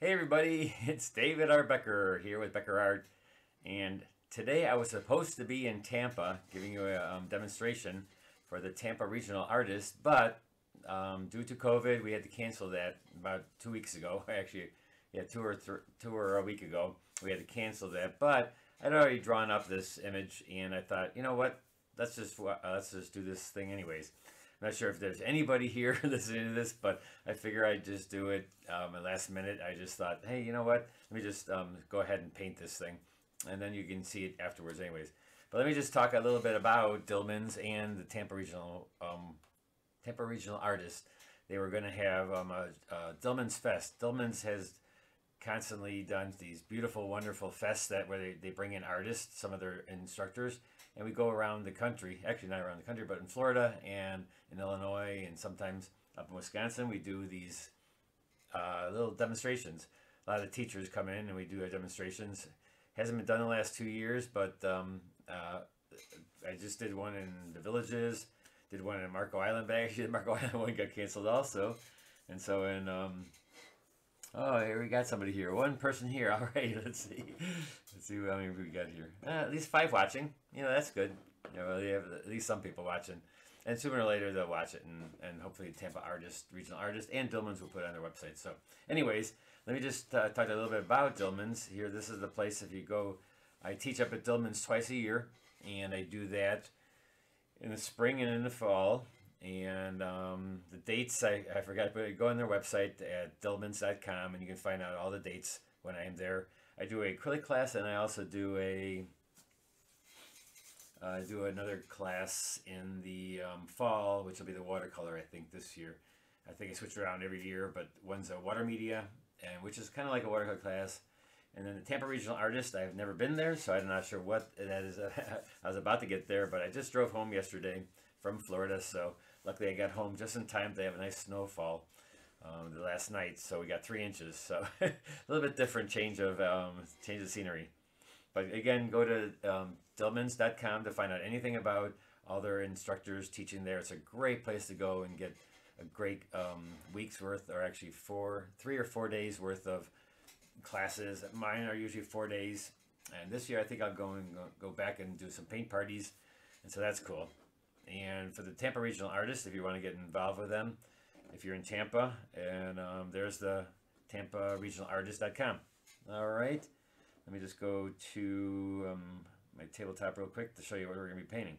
Hey everybody, it's David R. Becker here with Becker Art, and today I was supposed to be in Tampa giving you a um, demonstration for the Tampa Regional Artist, but um, due to COVID, we had to cancel that about two weeks ago. Actually, yeah, two or two or a week ago, we had to cancel that. But I'd already drawn up this image, and I thought, you know what? Let's just uh, let's just do this thing anyways. Not sure if there's anybody here listening to this, but I figure I'd just do it um, at last minute. I just thought, hey, you know what? Let me just um, go ahead and paint this thing, and then you can see it afterwards, anyways. But let me just talk a little bit about Dillman's and the Tampa Regional um, Tampa Regional Artists. They were going to have um, a, a Dillman's Fest. Dillman's has constantly done these beautiful, wonderful fests that where they, they bring in artists, some of their instructors, and we go around the country. Actually, not around the country, but in Florida and in Illinois, and sometimes up in Wisconsin, we do these uh, little demonstrations. A lot of teachers come in and we do our demonstrations. Hasn't been done the last two years, but um, uh, I just did one in the villages. Did one in Marco Island. But actually, Marco Island one got canceled also, and so in um, Oh, here we got somebody here. One person here. All right, let's see. Let's see how many we got here. Uh, at least five watching. You know, that's good. You know, they have at least some people watching. And sooner or later, they'll watch it, and, and hopefully Tampa artist, regional artist, and Dillman's will put it on their website. So, anyways, let me just uh, talk a little bit about Dillman's. Here, this is the place if you go. I teach up at Dillman's twice a year, and I do that in the spring and in the fall and um, the dates I, I forgot but go on their website at dillmans.com and you can find out all the dates when i'm there i do a acrylic class and i also do a uh, do another class in the um, fall which will be the watercolor i think this year i think i switch around every year but one's a water media and which is kind of like a watercolor class and then the Tampa Regional Artist, I've never been there, so I'm not sure what that is. I was about to get there, but I just drove home yesterday from Florida, so luckily I got home just in time. They have a nice snowfall um, the last night, so we got three inches. So a little bit different change of um, change of scenery. But again, go to um, dillmans.com to find out anything about all their instructors teaching there. It's a great place to go and get a great um, week's worth, or actually four, three or four days worth of classes. Mine are usually four days, and this year I think I'll go and go back and do some paint parties, and so that's cool. And for the Tampa Regional Artists, if you want to get involved with them, if you're in Tampa, and um, there's the TampaRegionalArtist.com. All right, let me just go to um, my tabletop real quick to show you what we're going to be painting.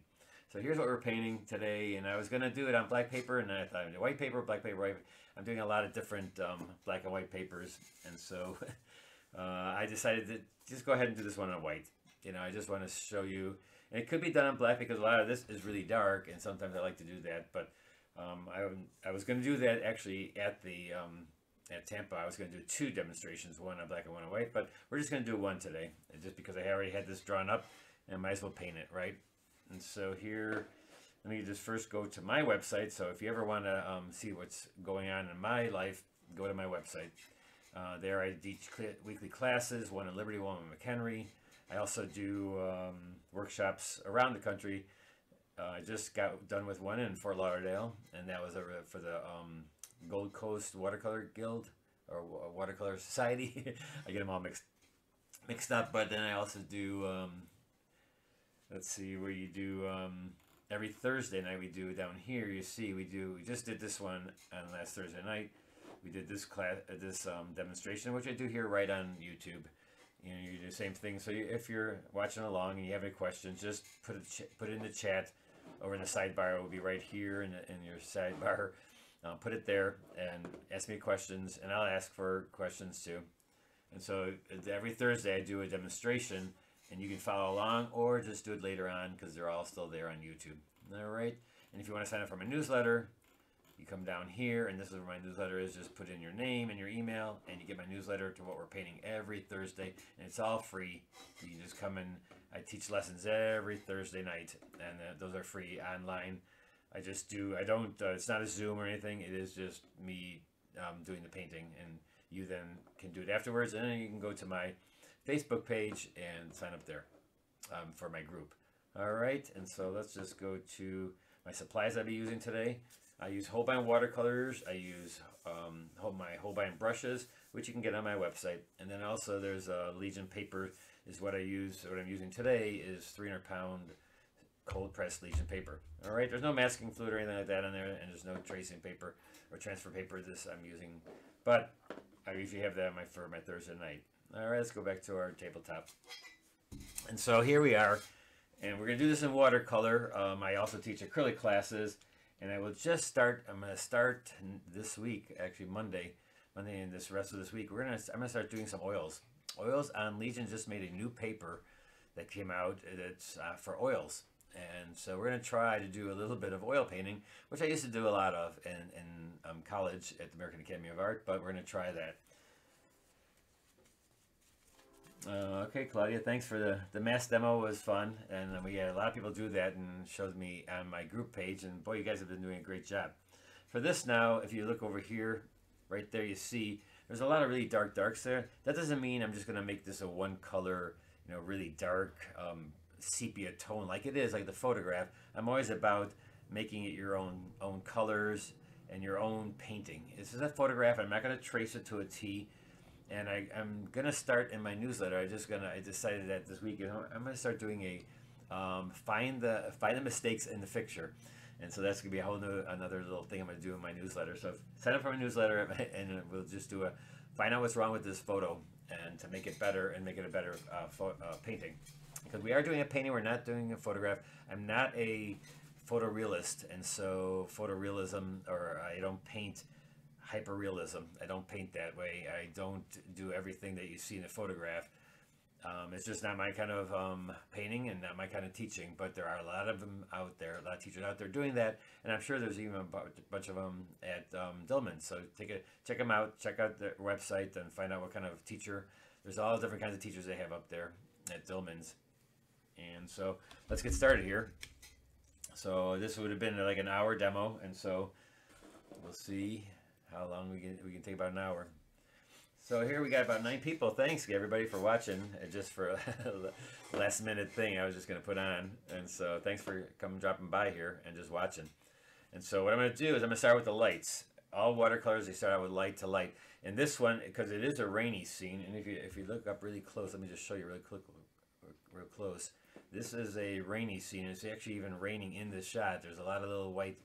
So here's what we're painting today, and I was going to do it on black paper, and then I thought I'd white paper, black paper, white. I'm doing a lot of different um, black and white papers, and so uh, I decided to just go ahead and do this one on white. You know, I just want to show you, and it could be done on black because a lot of this is really dark, and sometimes I like to do that. But um, I, I was going to do that actually at the um, at Tampa. I was going to do two demonstrations, one on black and one on white. But we're just going to do one today, just because I already had this drawn up, and I might as well paint it, right? And so here, let me just first go to my website. So if you ever want to um, see what's going on in my life, go to my website. Uh, there I teach weekly classes, one in Liberty, one in McHenry. I also do um, workshops around the country. Uh, I just got done with one in Fort Lauderdale, and that was for the um, Gold Coast Watercolor Guild or Watercolor Society. I get them all mixed mixed up, but then I also do. Um, let's see where you do um, every Thursday night. We do down here. You see, we do. We just did this one on last Thursday night. We did this class, uh, this um, demonstration, which I do here right on YouTube you know, you do the same thing. So you, if you're watching along and you have any questions, just put it put it in the chat over in the sidebar. It will be right here in, the, in your sidebar. Uh, put it there and ask me questions, and I'll ask for questions too. And so every Thursday I do a demonstration, and you can follow along or just do it later on because they're all still there on YouTube. All right. And if you want to sign up for my newsletter, you come down here and this is where my newsletter is just put in your name and your email and you get my newsletter to what we're painting every thursday and it's all free. You just come in i teach lessons every thursday night and uh, those are free online. I just do i don't uh, it's not a zoom or anything it is just me um, doing the painting and you then can do it afterwards and then you can go to my facebook page and sign up there um, for my group. All right and so let's just go to my supplies i'll be using today I use Holbein watercolors. I use um, my Holbein brushes, which you can get on my website. And then also there's a Legion paper is what I use. What I'm using today is 300 pound cold pressed Legion paper. All right, there's no masking fluid or anything like that in there, and there's no tracing paper or transfer paper. This I'm using, but I usually have that my for my Thursday night. All right, let's go back to our tabletop. And so here we are, and we're gonna do this in watercolor. Um, I also teach acrylic classes, and I will just start. I'm gonna start this week, actually Monday, Monday and this rest of this week. We're gonna I'm gonna start doing some oils. Oils on Legion just made a new paper that came out. It's uh, for oils. And so we're going to try to do a little bit of oil painting, which I used to do a lot of in, in um, college at the American Academy of Art, but we're going to try that. Uh, okay, Claudia, thanks for the, the mass demo. was fun. And we had a lot of people do that and showed me on my group page. And boy, you guys have been doing a great job. For this now, if you look over here, right there, you see there's a lot of really dark darks there. That doesn't mean I'm just going to make this a one color, you know, really dark um, sepia tone like it is, like the photograph. I'm always about making it your own own colors and your own painting. This is a photograph. I'm not going to trace it to a T and I, am gonna start in my newsletter. I just gonna I decided that this week I'm gonna start doing a um, find the find the mistakes in the fixture, and so that's gonna be a whole new another little thing I'm gonna do in my newsletter. So sign up for my newsletter, and we'll just do a find out what's wrong with this photo and to make it better and make it a better uh, uh, painting. Because we are doing a painting, we're not doing a photograph. I'm not a photorealist, and so photorealism or I don't paint hyperrealism. I don't paint that way. I don't do everything that you see in a photograph. Um, it's just not my kind of um, painting and not my kind of teaching, but there are a lot of them out there, a lot of teachers out there doing that, and I'm sure there's even a bunch of them at um, Dillman. So take a check them out, check out their website, and find out what kind of teacher. There's all different kinds of teachers they have up there at Dillman's, and so let's get started here. So this would have been like an hour demo, and so we'll see how long we can we can take about an hour. So here we got about nine people. Thanks everybody for watching. Uh, just for a last minute thing I was just gonna put on, and so thanks for coming dropping by here and just watching. And so what I'm gonna do is I'm gonna start with the lights. All watercolors they start out with light to light. And this one, because it is a rainy scene, and if you if you look up really close, let me just show you really quick, real close. This is a rainy scene. It's actually even raining in this shot. There's a lot of little white,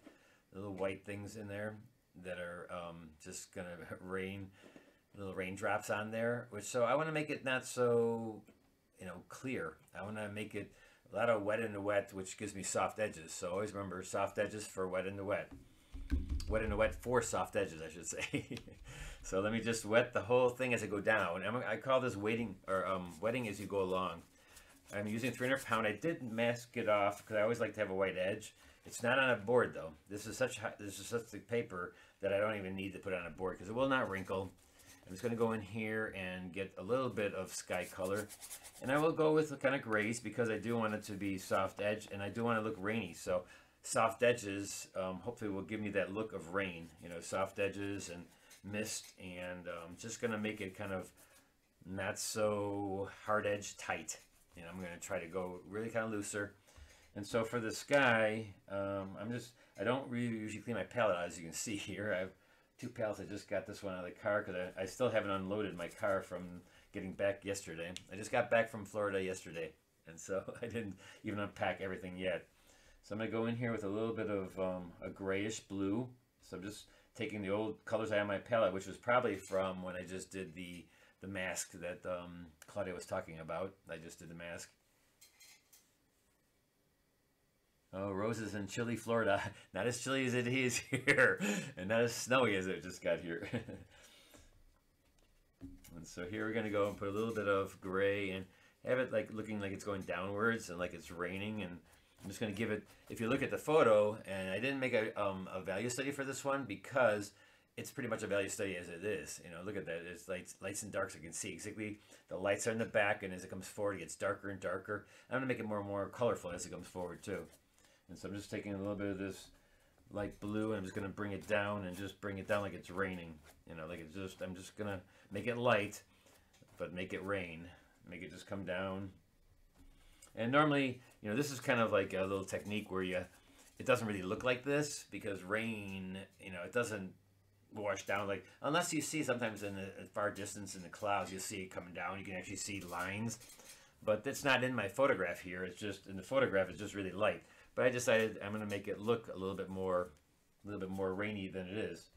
little white things in there that are um, just gonna rain little raindrops on there which so I want to make it not so you know clear. I want to make it a lot of wet in the wet which gives me soft edges. So always remember soft edges for wet in the wet. Wet in the wet for soft edges I should say. So let me just wet the whole thing as I go down. I'm, I call this waiting or um, wetting as you go along. I'm using 300 pound. I did mask it off because I always like to have a white edge it's not on a board though. This is such this is such thick paper that I don't even need to put on a board because it will not wrinkle. I'm just going to go in here and get a little bit of sky color. And I will go with kind of grays because I do want it to be soft edge and I do want to look rainy. So soft edges um, hopefully will give me that look of rain. You know, soft edges and mist and um, just going to make it kind of not so hard edge tight. And I'm going to try to go really kind of looser. And so for the sky, um, I'm just, I don't really usually clean my palette out, as you can see here. I have two palettes. I just got this one out of the car because I, I still haven't unloaded my car from getting back yesterday. I just got back from Florida yesterday. And so I didn't even unpack everything yet. So I'm going to go in here with a little bit of um, a grayish blue. So I'm just taking the old colors I have on my palette, which was probably from when I just did the, the mask that um, Claudia was talking about. I just did the mask. Oh, roses in chilly Florida. Not as chilly as it is here, and not as snowy as it just got here. and so here we're going to go and put a little bit of gray and have it like looking like it's going downwards and like it's raining. And I'm just going to give it, if you look at the photo, and I didn't make a, um, a value study for this one because it's pretty much a value study as it is. You know, look at that. It's lights, lights and darks. I can see exactly the lights are in the back, and as it comes forward, it gets darker and darker. I'm going to make it more and more colorful as it comes forward too. And so I'm just taking a little bit of this light blue and I'm just going to bring it down and just bring it down like it's raining. You know, like it's just, I'm just going to make it light, but make it rain. Make it just come down. And normally, you know, this is kind of like a little technique where you, it doesn't really look like this because rain, you know, it doesn't wash down like unless you see sometimes in the far distance in the clouds, you see it coming down. You can actually see lines, but it's not in my photograph here. It's just in the photograph. It's just really light. But I decided I'm going to make it look a little bit more, a little bit more rainy than it is.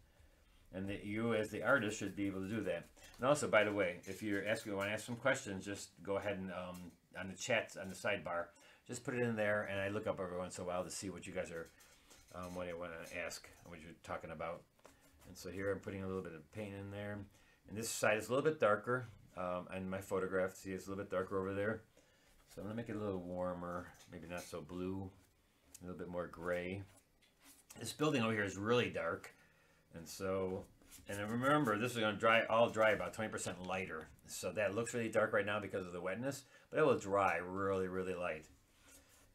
And that you, as the artist, should be able to do that. And also, by the way, if you're asking, want to ask some questions, just go ahead and um, on the chat on the sidebar, just put it in there, and I look up every once in a while to see what you guys are, um, what you want to ask, what you're talking about. And so here I'm putting a little bit of paint in there. And this side is a little bit darker. Um, and my photograph, see, it's a little bit darker over there. So I'm going to make it a little warmer, maybe not so blue, a little bit more gray. This building over here is really dark. And so, and remember, this is going to dry, all dry about 20% lighter. So that looks really dark right now because of the wetness, but it will dry really, really light.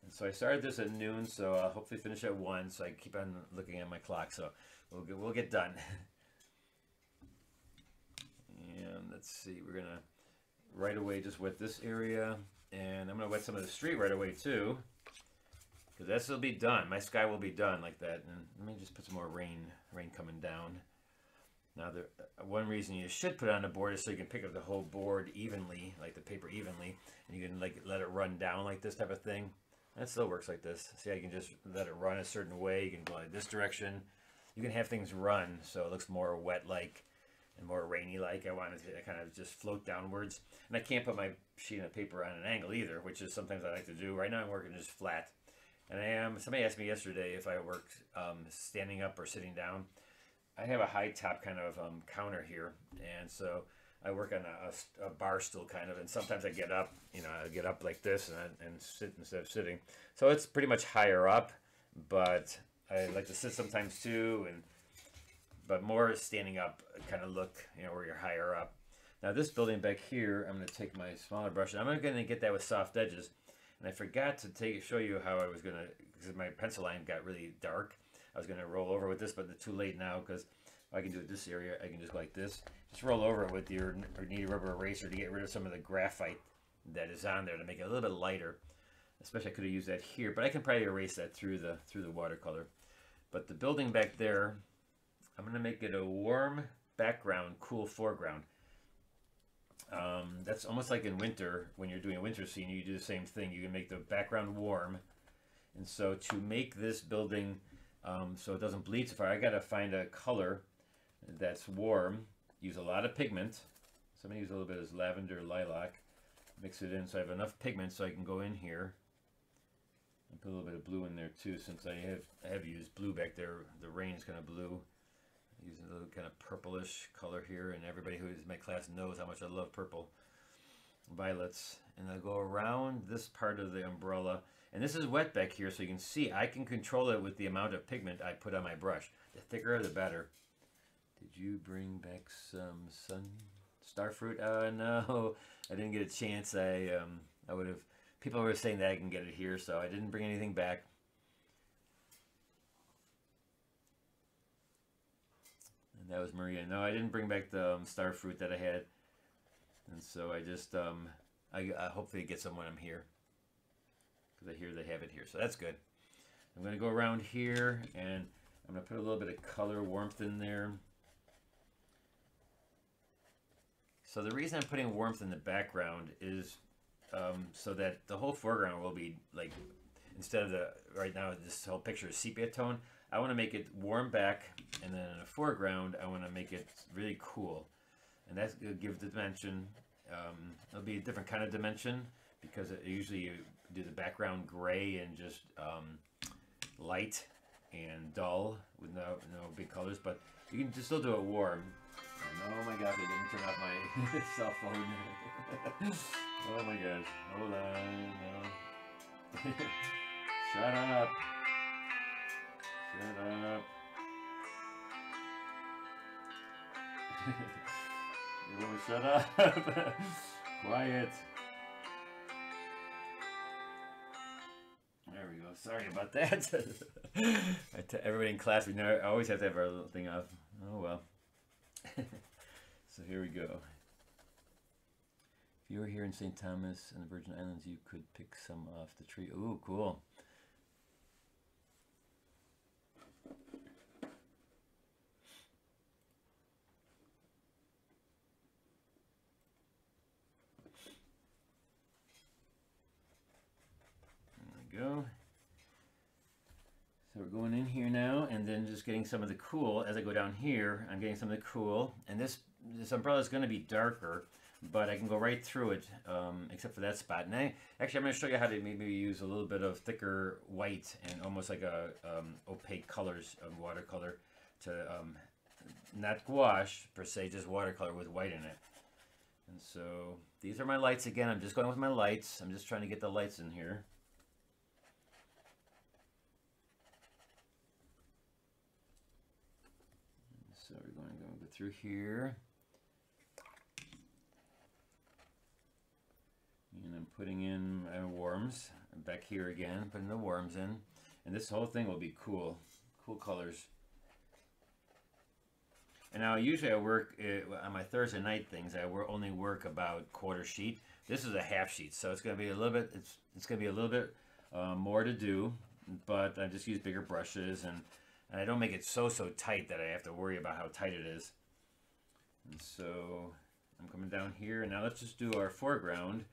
And so I started this at noon, so I'll hopefully finish at 1, so I keep on looking at my clock. So we'll get, we'll get done. and let's see, we're going to right away just wet this area. And I'm going to wet some of the street right away too. This will be done. My sky will be done like that. And let me just put some more rain, rain coming down. Now, there, uh, one reason you should put it on the board is so you can pick up the whole board evenly, like the paper evenly, and you can like let it run down like this type of thing. That still works like this. See, I can just let it run a certain way. You can go like this direction. You can have things run so it looks more wet-like and more rainy-like. I want it to kind of just float downwards. And I can't put my sheet of paper on an angle either, which is sometimes I like to do. Right now I'm working just flat. And I am, somebody asked me yesterday if I work um, standing up or sitting down. I have a high top kind of um, counter here. And so I work on a, a, bar stool kind of, and sometimes I get up, you know, I get up like this and, I, and sit instead of sitting. So it's pretty much higher up, but I like to sit sometimes too, and but more standing up kind of look, you know, where you're higher up. Now this building back here, I'm going to take my smaller brush, and I'm going to get that with soft edges. And I forgot to take show you how I was going to, because my pencil line got really dark. I was going to roll over with this, but it's too late now because I can do it this area. I can just go like this. Just roll over it with your knee rubber eraser to get rid of some of the graphite that is on there to make it a little bit lighter. Especially I could have used that here, but I can probably erase that through the through the watercolor. But the building back there, I'm going to make it a warm background, cool foreground. Um, that's almost like in winter, when you're doing a winter scene, you do the same thing. You can make the background warm. And so to make this building um, so it doesn't bleed so far, I got to find a color that's warm. Use a lot of pigment. So I'm to use a little bit of lavender lilac. Mix it in so I have enough pigment so I can go in here and put a little bit of blue in there too since I have I have used blue back there. The rain is kind of blue. Using a little kind of purplish color here and everybody who is in my class knows how much I love purple. Violets. And I go around this part of the umbrella. And this is wet back here so you can see I can control it with the amount of pigment I put on my brush. The thicker the better. Did you bring back some sun starfruit? Uh, no, I didn't get a chance. I um, I would have. People were saying that I can get it here, so I didn't bring anything back. That was Maria. No, I didn't bring back the um, starfruit that I had, and so I just um, I, I hopefully get some when I'm here because I hear they have it here, so that's good. I'm going to go around here and I'm going to put a little bit of color warmth in there. So the reason I'm putting warmth in the background is um, so that the whole foreground will be like, instead of the, right now this whole picture is sepia tone, I want to make it warm back and then in the foreground I want to make it really cool. And that's going to give the dimension, um, it'll be a different kind of dimension because it, usually you do the background gray and just um, light and dull with no, no big colors, but you can just still do it warm. And oh my gosh, I didn't turn off my cell phone. oh my gosh, hold on, no. Shut up. Shut up. won't shut up. Quiet. There we go. Sorry about that. everybody in class, we never, always have to have our little thing off. Oh well. so here we go. If you were here in St. Thomas and the Virgin Islands, you could pick some off the tree. Ooh, cool. Going in here now and then just getting some of the cool. As I go down here, I'm getting some of the cool. And this, this umbrella is going to be darker, but I can go right through it, um, except for that spot. And I, actually, I'm going to show you how to maybe use a little bit of thicker white and almost like a um, opaque colors of watercolor to um, not gouache per se, just watercolor with white in it. And so these are my lights again. I'm just going with my lights. I'm just trying to get the lights in here. So through here. And I'm putting in my worms back here again, putting the worms in. And this whole thing will be cool, cool colors. And now usually I work uh, on my Thursday night things. I work, only work about quarter sheet. This is a half sheet, so it's going to be a little bit. It's it's going to be a little bit uh, more to do, but I just use bigger brushes and and I don't make it so so tight that I have to worry about how tight it is. And so I'm coming down here, and now let's just do our foreground,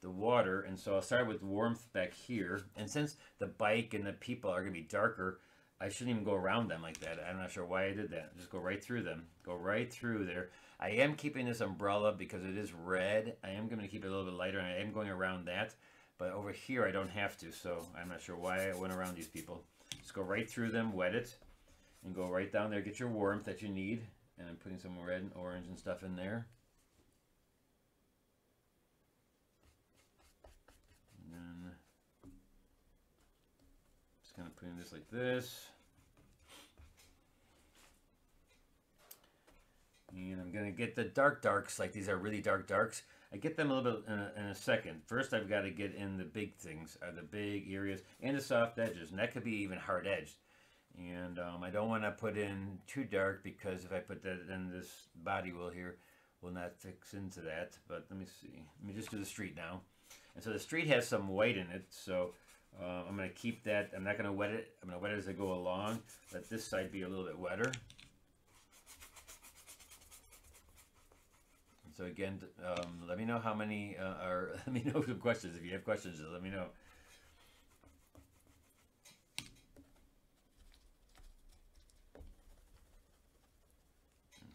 the water. And so I'll start with warmth back here. And since the bike and the people are going to be darker, I shouldn't even go around them like that. I'm not sure why I did that. Just go right through them. Go right through there. I am keeping this umbrella because it is red. I am going to keep it a little bit lighter, and I am going around that. But over here, I don't have to, so I'm not sure why I went around these people. Just go right through them, wet it, and go right down there. Get your warmth that you need. And I'm putting some red and orange and stuff in there. And then just kind of putting this like this. And I'm going to get the dark darks, like these are really dark darks. I get them a little bit in a, in a second. First, I've got to get in the big things, are the big areas, and the soft edges. And that could be even hard edged. And um, I don't want to put in too dark because if I put that in this body wheel here, will not fix into that. But let me see. Let me just do the street now. And so the street has some white in it, so uh, I'm going to keep that. I'm not going to wet it. I'm going to wet it as I go along. Let this side be a little bit wetter. So again, um, let me know how many uh, are. Let me know some questions. If you have questions, let me know.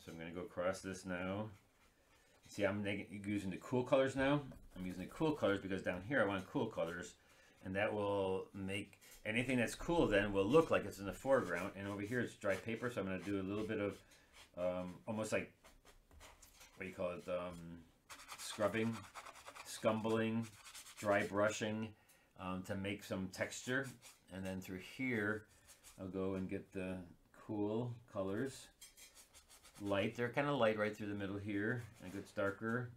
So I'm going to go across this now. See, I'm using the cool colors now. I'm using the cool colors because down here I want cool colors, and that will make anything that's cool then will look like it's in the foreground. And over here it's dry paper, so I'm going to do a little bit of um, almost like what do you call it, um, scrubbing, scumbling, dry brushing um, to make some texture. And then through here, I'll go and get the cool colors. Light, they're kind of light right through the middle here. And it gets darker.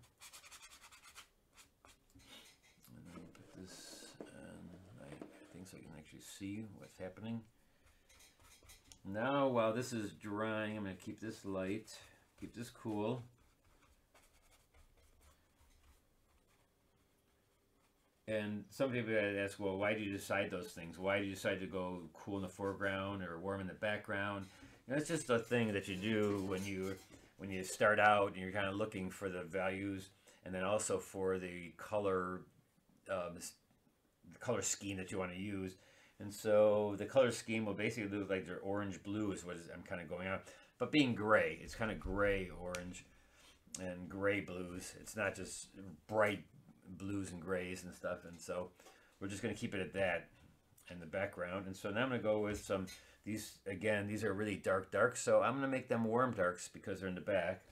And then put this in light thing so I can actually see what's happening. Now, while this is drying, I'm going to keep this light, keep this cool. And some people ask, well, why do you decide those things? Why do you decide to go cool in the foreground or warm in the background? Know, just a thing that you do when you when you start out and you're kind of looking for the values, and then also for the color, um, the color scheme that you want to use. And so the color scheme will basically look like they're orange blue is what I'm kind of going on, but being gray, it's kind of gray orange and gray blues. It's not just bright blues and grays and stuff. And so we're just going to keep it at that in the background. And so now I'm going to go with some, these, again, these are really dark dark. So I'm going to make them warm darks because they're in the back.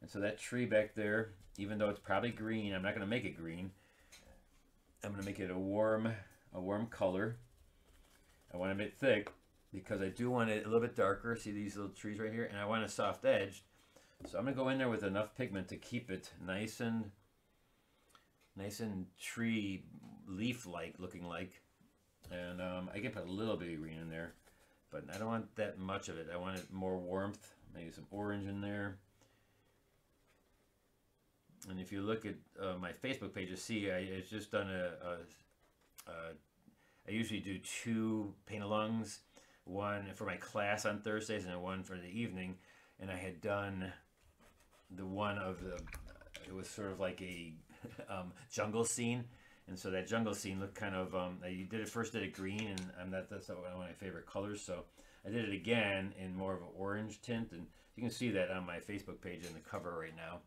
And so that tree back there, even though it's probably green, I'm not going to make it green. I'm going to make it a warm, a warm color. I want to make it thick because I do want it a little bit darker. See these little trees right here? And I want a soft edge. So I'm going to go in there with enough pigment to keep it nice and nice and tree leaf-like looking like. And um, I can put a little bit of green in there, but I don't want that much of it. I want it more warmth, maybe some orange in there. And if you look at uh, my Facebook page, you see I, just done a, a, a, I usually do two paint-alongs, one for my class on Thursdays and one for the evening. And I had done the one of the, it was sort of like a um, jungle scene, And so that jungle scene looked kind of, um, you did it first did it green and I'm not, that's not one of my favorite colors. So I did it again in more of an orange tint. And you can see that on my Facebook page in the cover right now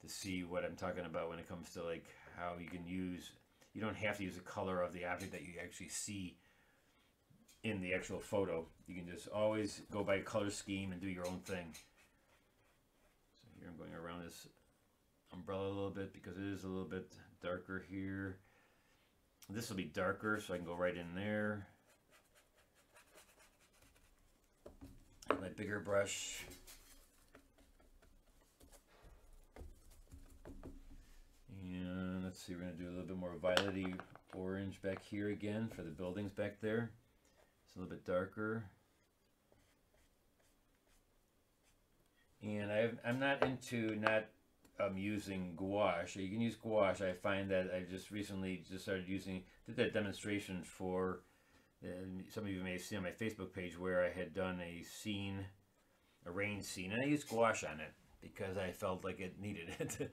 to see what I'm talking about when it comes to like how you can use, you don't have to use the color of the object that you actually see in the actual photo. You can just always go by color scheme and do your own thing. So here I'm going around this umbrella a little bit because it is a little bit darker here. This will be darker so I can go right in there. My bigger brush. And let's see, we're to do a little bit more violety orange back here again for the buildings back there. It's a little bit darker. And i am not into not um, using gouache. You can use gouache. I find that I just recently just started using, did that demonstration for, some of you may have seen on my Facebook page where I had done a scene, a rain scene, and I used gouache on it because I felt like it needed it. and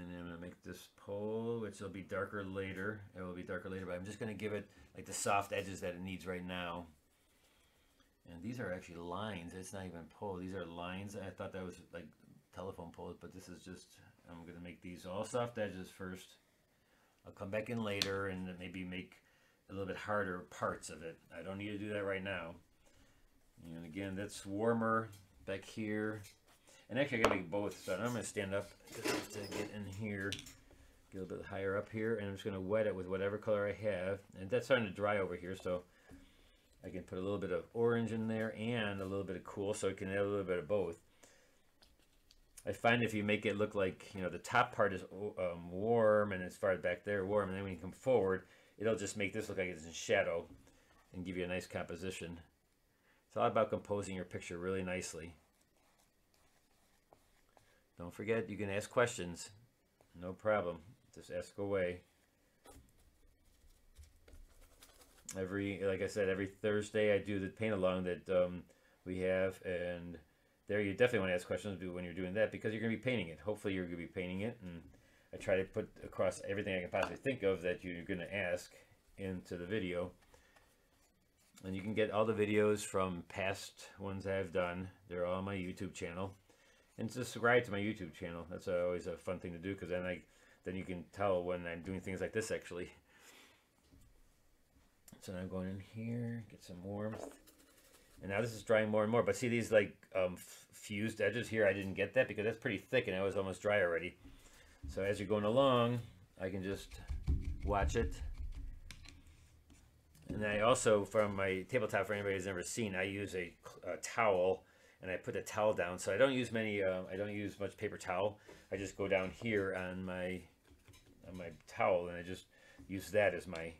I'm going to make this pole, which will be darker later. It will be darker later, but I'm just going to give it like the soft edges that it needs right now. And these are actually lines. It's not even pole. These are lines. I thought that was like telephone poles, but this is just, I'm going to make these all soft edges first. I'll come back in later and maybe make a little bit harder parts of it. I don't need to do that right now. And again, that's warmer back here. And actually I gotta make both, so I'm gonna stand up just to get in here, get a little bit higher up here, and I'm just gonna wet it with whatever color I have. And that's starting to dry over here, so I can put a little bit of orange in there and a little bit of cool, so I can add a little bit of both. I find if you make it look like, you know, the top part is um, warm and as far back there warm, and then when you come forward, it'll just make this look like it's in shadow and give you a nice composition. It's all about composing your picture really nicely. Don't forget, you can ask questions. No problem. Just ask away. Every, like I said, every Thursday I do the paint along that um, we have, and there you definitely want to ask questions when you're doing that because you're going to be painting it. Hopefully, you're going to be painting it, and I try to put across everything I can possibly think of that you're going to ask into the video. And you can get all the videos from past ones I've done. They're all on my YouTube channel and subscribe to my YouTube channel. That's always a fun thing to do because then I then you can tell when I'm doing things like this actually. So now I'm going in here, get some warmth. And now this is drying more and more. But see these like um, fused edges here? I didn't get that because that's pretty thick and it was almost dry already. So as you're going along, I can just watch it. And I also, from my tabletop, for anybody who's never seen, I use a, a towel and I put the towel down. So I don't use many, uh, I don't use much paper towel. I just go down here on my, on my towel and I just use that as my,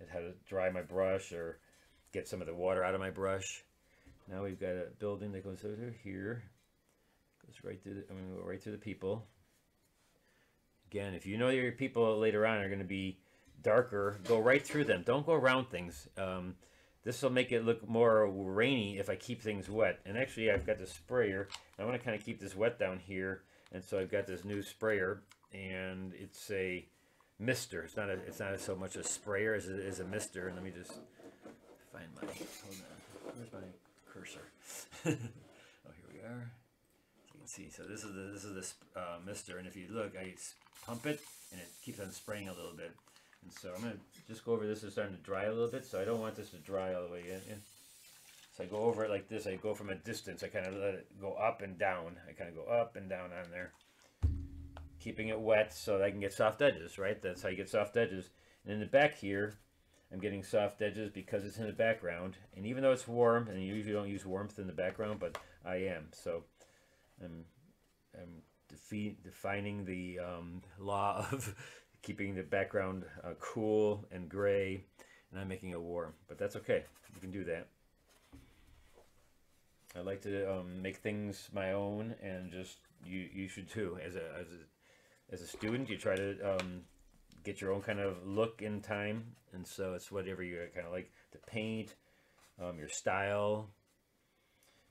as how to dry my brush or get some of the water out of my brush. Now we've got a building that goes over here, goes right through the, I'm gonna go right through the people. Again, if you know your people later on are gonna be darker, go right through them. Don't go around things. Um, this will make it look more rainy if I keep things wet. And actually, I've got the sprayer. I want to kind of keep this wet down here. And so I've got this new sprayer. And it's a mister. It's not a, it's not so much a sprayer as it is a mister. And let me just find my, hold on. Where's my cursor? oh, here we are. you can see. So this is the, this is the uh, mister. And if you look, I pump it and it keeps on spraying a little bit. And so I'm to just go over this. It's starting to dry a little bit, so I don't want this to dry all the way in. So I go over it like this. I go from a distance. I kind of let it go up and down. I kind of go up and down on there. Keeping it wet so that I can get soft edges, right? That's how you get soft edges. And in the back here, I'm getting soft edges because it's in the background. And even though it's warm, and you usually don't use warmth in the background, but I am. So I'm, I'm defi defining the um, law of keeping the background uh, cool and gray, and I'm making it warm. But that's okay. You can do that. I like to um, make things my own, and just you you should too. As a as a as a student, you try to um, get your own kind of look in time, and so it's whatever you kind of like to paint, um, your style.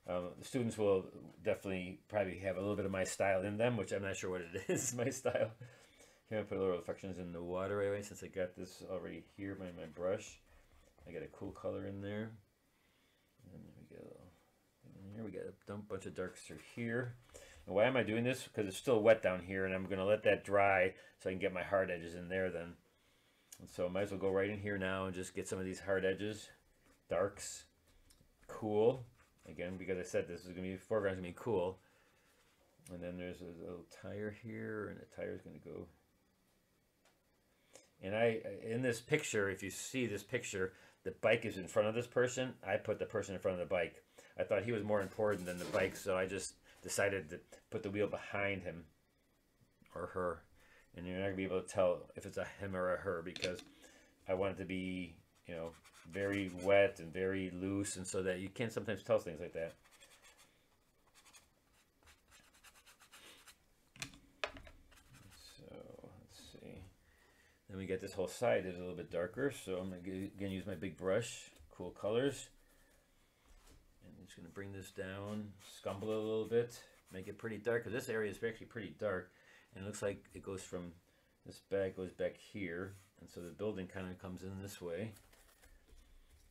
Um, the students will definitely probably have a little bit of my style in them, which I'm not sure what it is, my style Here I put a little reflections in the water anyway, since I got this already here by my brush. I got a cool color in there. And there we go. And here we got a bunch of darks through here. And why am I doing this? Because it's still wet down here, and I'm going to let that dry so I can get my hard edges in there then. And so I might as well go right in here now and just get some of these hard edges, darks, cool. Again, because I said this is going to be, foreground's going to be cool. And then there's a little tire here, and the tire is going to go and I, in this picture, if you see this picture, the bike is in front of this person. I put the person in front of the bike. I thought he was more important than the bike, so I just decided to put the wheel behind him or her. And you're not gonna be able to tell if it's a him or a her because I want it to be, you know, very wet and very loose, and so that you can sometimes tell things like that. So let's see. Then we get this whole side is a little bit darker, so I'm gonna use my big brush, cool colors. I'm just gonna bring this down, scumble it a little bit, make it pretty dark, because this area is actually pretty dark. And it looks like it goes from, this bag goes back here, and so the building kind of comes in this way.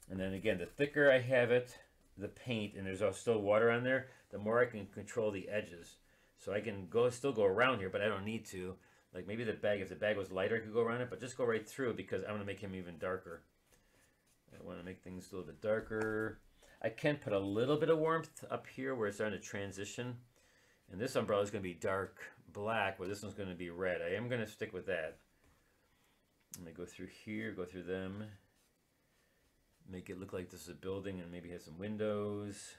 And then again, the thicker I have it, the paint, and there's still water on there, the more I can control the edges. So I can go still go around here, but I don't need to. Like maybe the bag, if the bag was lighter, I could go around it, but just go right through because I want to make him even darker. I want to make things a little bit darker. I can put a little bit of warmth up here where it's starting to transition. And this umbrella is going to be dark black, where this one's going to be red. I am going to stick with that. I'm going to go through here, go through them. Make it look like this is a building and maybe has some windows.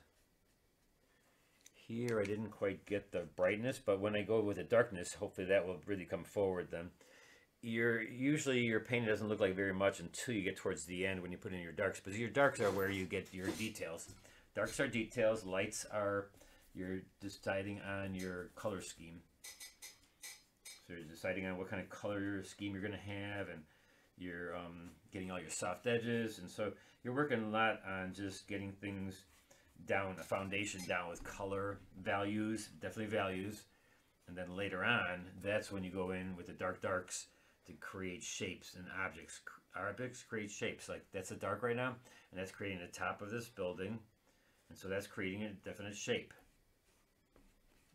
Here I didn't quite get the brightness, but when I go with the darkness, hopefully that will really come forward then. Your Usually your painting doesn't look like very much until you get towards the end when you put in your darks, because your darks are where you get your details. Darks are details, lights are you're deciding on your color scheme. So you're deciding on what kind of color scheme you're going to have and you're um, getting all your soft edges. And so you're working a lot on just getting things down a foundation down with color values, definitely values. And then later on, that's when you go in with the dark darks to create shapes and objects. Objects create shapes. Like that's a dark right now, and that's creating the top of this building. And so that's creating a definite shape.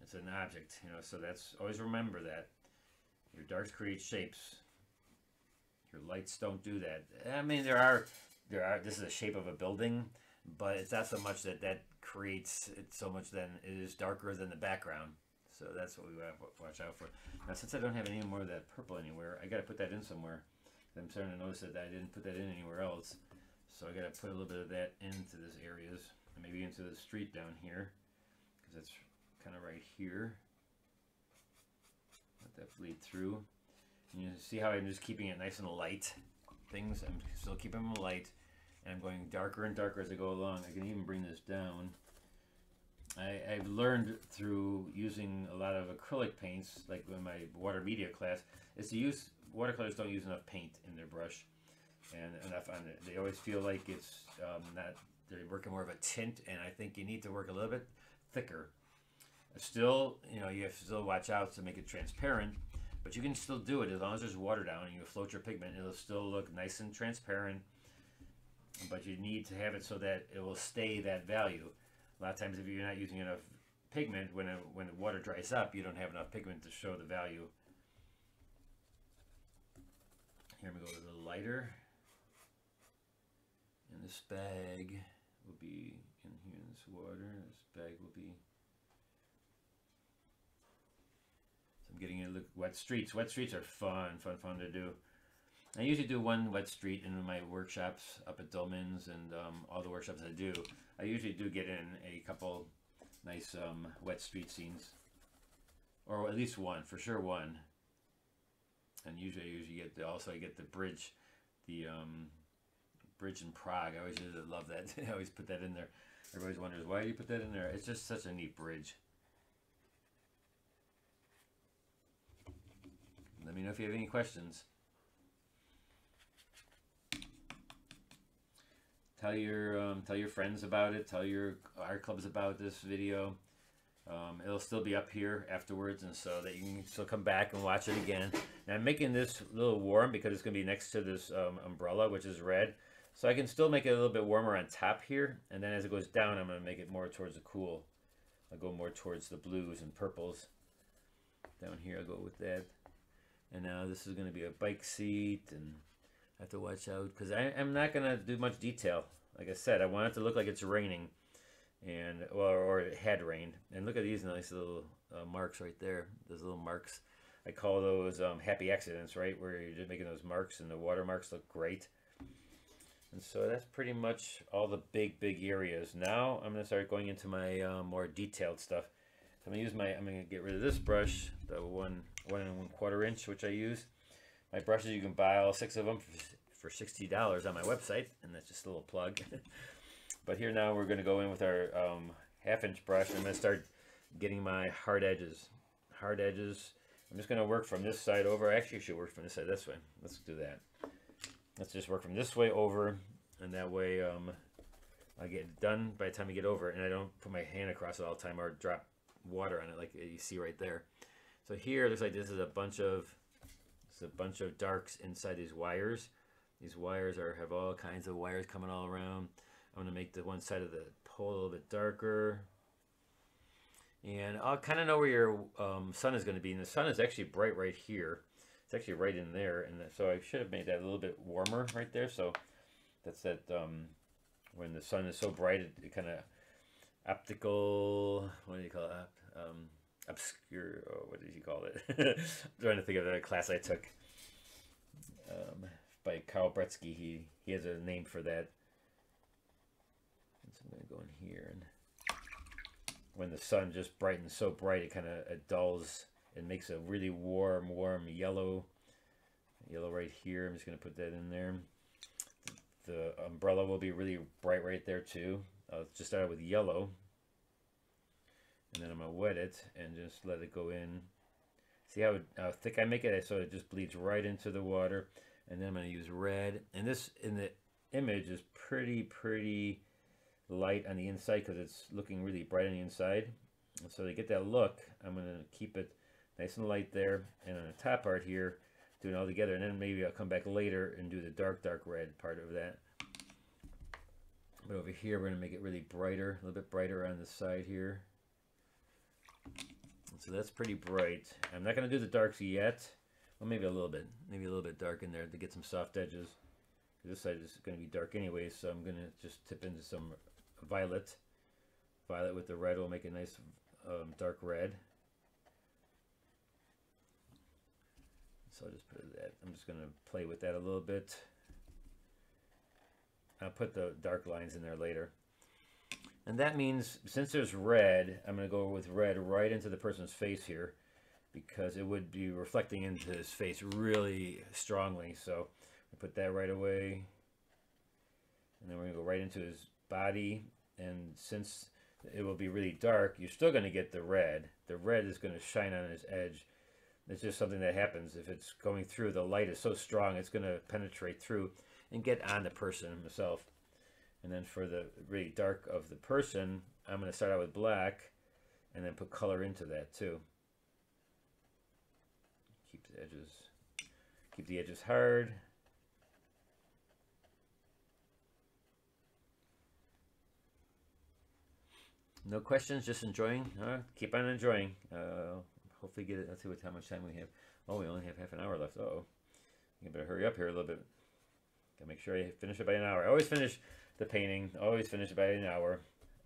It's an object, you know, so that's always remember that. Your darks create shapes. Your lights don't do that. I mean, there are, there are, this is a shape of a building, but it's not so much that that creates it so much then it is darker than the background. So that's what we watch out for. Now, since I don't have any more of that purple anywhere, I got to put that in somewhere. I'm starting to notice that I didn't put that in anywhere else. So I got to put a little bit of that into this areas, maybe into the street down here, because that's kind of right here. Let that bleed through. And you see how I'm just keeping it nice and light. Things, I'm still keeping them light and I'm going darker and darker as I go along. I can even bring this down. I, I've learned through using a lot of acrylic paints, like in my water media class, is to use, watercolors don't use enough paint in their brush and enough on it. They always feel like it's um, not, they're working more of a tint and I think you need to work a little bit thicker. Still, you know, you have to still watch out to make it transparent, but you can still do it as long as there's water down and you float your pigment. It'll still look nice and transparent but you need to have it so that it will stay that value. A lot of times if you're not using enough pigment, when, when the water dries up, you don't have enough pigment to show the value. Here we go a little lighter. And this bag will be in here in this water. This bag will be so I'm getting a look wet streets. Wet streets are fun, fun, fun to do. I usually do one wet street in my workshops up at Dillman's and um, all the workshops I do. I usually do get in a couple nice um, wet street scenes, or at least one for sure one. And usually, I usually get the, also I get the bridge, the um, bridge in Prague. I always really love that. I always put that in there. Everybody wonders why do you put that in there. It's just such a neat bridge. Let me know if you have any questions. Tell your um, tell your friends about it tell your art clubs about this video um, it'll still be up here afterwards and so that you can still come back and watch it again I'm making this a little warm because it's going to be next to this um, umbrella, which is red. So I can still make it a little bit warmer on top here. And then as it goes down, I'm going to make it more towards the cool. I'll go more towards the blues and purples. Down here, I'll go with that. And now this is going to be a bike seat. And have to watch out because I'm not going to do much detail. Like I said, I want it to look like it's raining. And, well, or it had rained. And look at these nice little uh, marks right there. Those little marks. I call those um, happy accidents, right? Where you're just making those marks and the watermarks look great. And so that's pretty much all the big, big areas. Now I'm going to start going into my uh, more detailed stuff. So I'm going to use my, I'm going to get rid of this brush, the one, one and one quarter inch, which I use. My brushes, you can buy all six of them for, for $60 on my website. And that's just a little plug. but here now we're going to go in with our um, half inch brush. I'm going to start getting my hard edges. Hard edges. I'm just going to work from this side over. Actually, should work from this side this way. Let's do that. Let's just work from this way over, and that way um, I get done by the time I get over, and I don't put my hand across it all the time or drop water on it like you see right there. So here, it looks like this is a bunch of is a bunch of darks inside these wires. These wires are have all kinds of wires coming all around. I'm going to make the one side of the pole a little bit darker. And I'll kind of know where your um, sun is going to be. And the sun is actually bright right here. It's actually right in there. And so I should have made that a little bit warmer right there. So that's that um, when the sun is so bright, it, it kind of optical, what do you call it? Um, obscure, oh, what did you call it? I'm trying to think of the class I took um, by Carl Bretsky. He, he has a name for that. So I'm going to go in here and when the sun just brightens so bright, it kind of dulls and makes a really warm, warm yellow. Yellow right here. I'm just going to put that in there. The umbrella will be really bright right there too. I'll just start with yellow. And then I'm to wet it and just let it go in. See how, how thick I make it? So it just bleeds right into the water. And then I'm to use red. And this in the image is pretty, pretty light on the inside because it's looking really bright on the inside. And so to get that look, I'm going to keep it nice and light there. And on the top part here, do it all together. And then maybe I'll come back later and do the dark, dark red part of that. But over here, we're to make it really brighter, a little bit brighter on the side here. So that's pretty bright. I'm not going to do the darks yet. Well, maybe a little bit. Maybe a little bit dark in there to get some soft edges. This side is going to be dark anyway, so I'm going to just tip into some violet. Violet with the red will make a nice um, dark red. So I'll just put that. I'm just going to play with that a little bit. I'll put the dark lines in there later. And that means since there's red, I'm going to go with red right into the person's face here because it would be reflecting into his face really strongly. So I put that right away. And then we're going to go right into his body. And since it will be really dark you're still going to get the red. The red is going to shine on his edge. It's just something that happens. If it's going through the light is so strong it's going to penetrate through and get on the person himself and then for the really dark of the person I'm going to start out with black and then put color into that too keep the edges keep the edges hard No questions, just enjoying. Uh, keep on enjoying. Uh, hopefully get it. Let's see what how much time we have. Oh, we only have half an hour left. Uh oh, you better hurry up here a little bit. Gotta make sure I finish it by an hour. I always finish the painting. Always finish by an hour.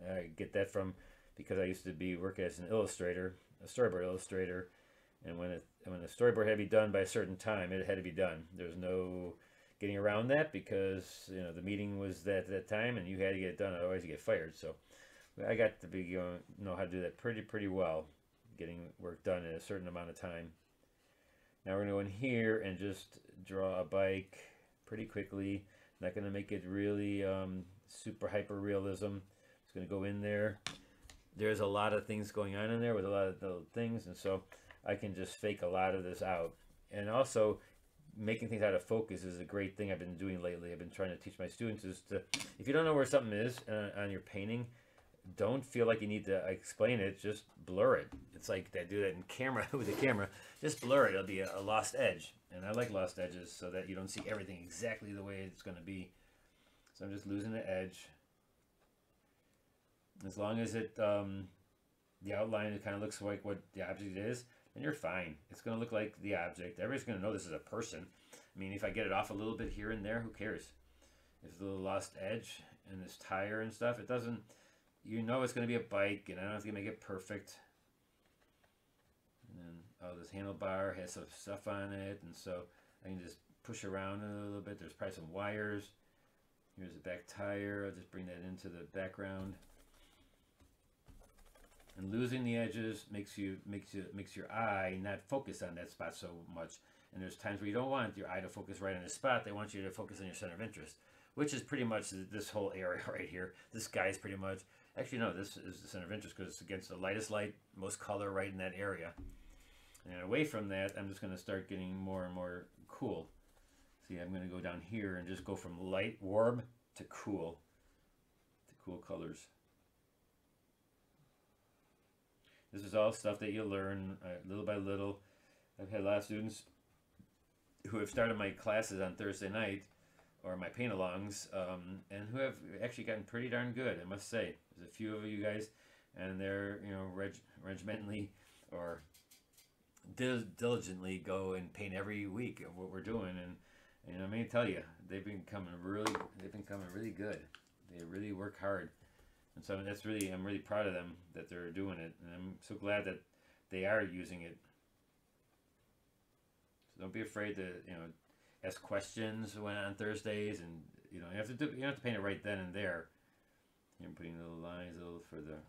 I get that from because I used to be work as an illustrator, a storyboard illustrator, and when it when the storyboard had to be done by a certain time, it had to be done. There's no getting around that because you know the meeting was that that time, and you had to get it done. Otherwise, you get fired. So I got to be uh, know how to do that pretty pretty well, getting work done in a certain amount of time. Now we're going to go in here and just draw a bike pretty quickly. Not going to make it really um, super hyper realism. It's going to go in there. There's a lot of things going on in there with a lot of little things, and so I can just fake a lot of this out. And also, making things out of focus is a great thing I've been doing lately. I've been trying to teach my students is to, if you don't know where something is uh, on your painting, don't feel like you need to explain it. Just blur it. It's like they do that in camera with the camera. Just blur it. It'll be a, a lost edge. And I like lost edges so that you don't see everything exactly the way it's going to be. So I'm just losing the edge. As long as it, um, the outline, it kind of looks like what the object is, then you're fine. It's going to look like the object. Everybody's going to know this is a person. I mean, if I get it off a little bit here and there, who cares? If it's a little lost edge and this tire and stuff, it doesn't, you know it's going to be a bike, and I don't have to make it perfect. And then, oh, this handlebar has some stuff on it, and so I can just push around a little bit. There's probably some wires. Here's the back tire. I'll just bring that into the background. And losing the edges makes you makes you makes your eye not focus on that spot so much. And there's times where you don't want your eye to focus right on the spot. They want you to focus on your center of interest, which is pretty much this whole area right here. This guy is pretty much actually no, this is the center of interest because it's against the lightest light, most color right in that area. And away from that, I'm just going to start getting more and more cool. See, I'm going to go down here and just go from light, warm to cool, to cool colors. This is all stuff that you learn uh, little by little. I've had a lot of students who have started my classes on Thursday night or my paint alongs um, and who have actually gotten pretty darn good, I must say. There's a few of you guys and they're, you know, reg regimentally or dil diligently go and paint every week of what we're doing. And, and I may tell you, they've been coming really, they've been coming really good. They really work hard. And so that's really, I'm really proud of them that they're doing it. And I'm so glad that they are using it. So don't be afraid to, you know, ask questions when on Thursdays and, you know, you have to do, you have to paint it right then and there. I'm putting little lines a little further.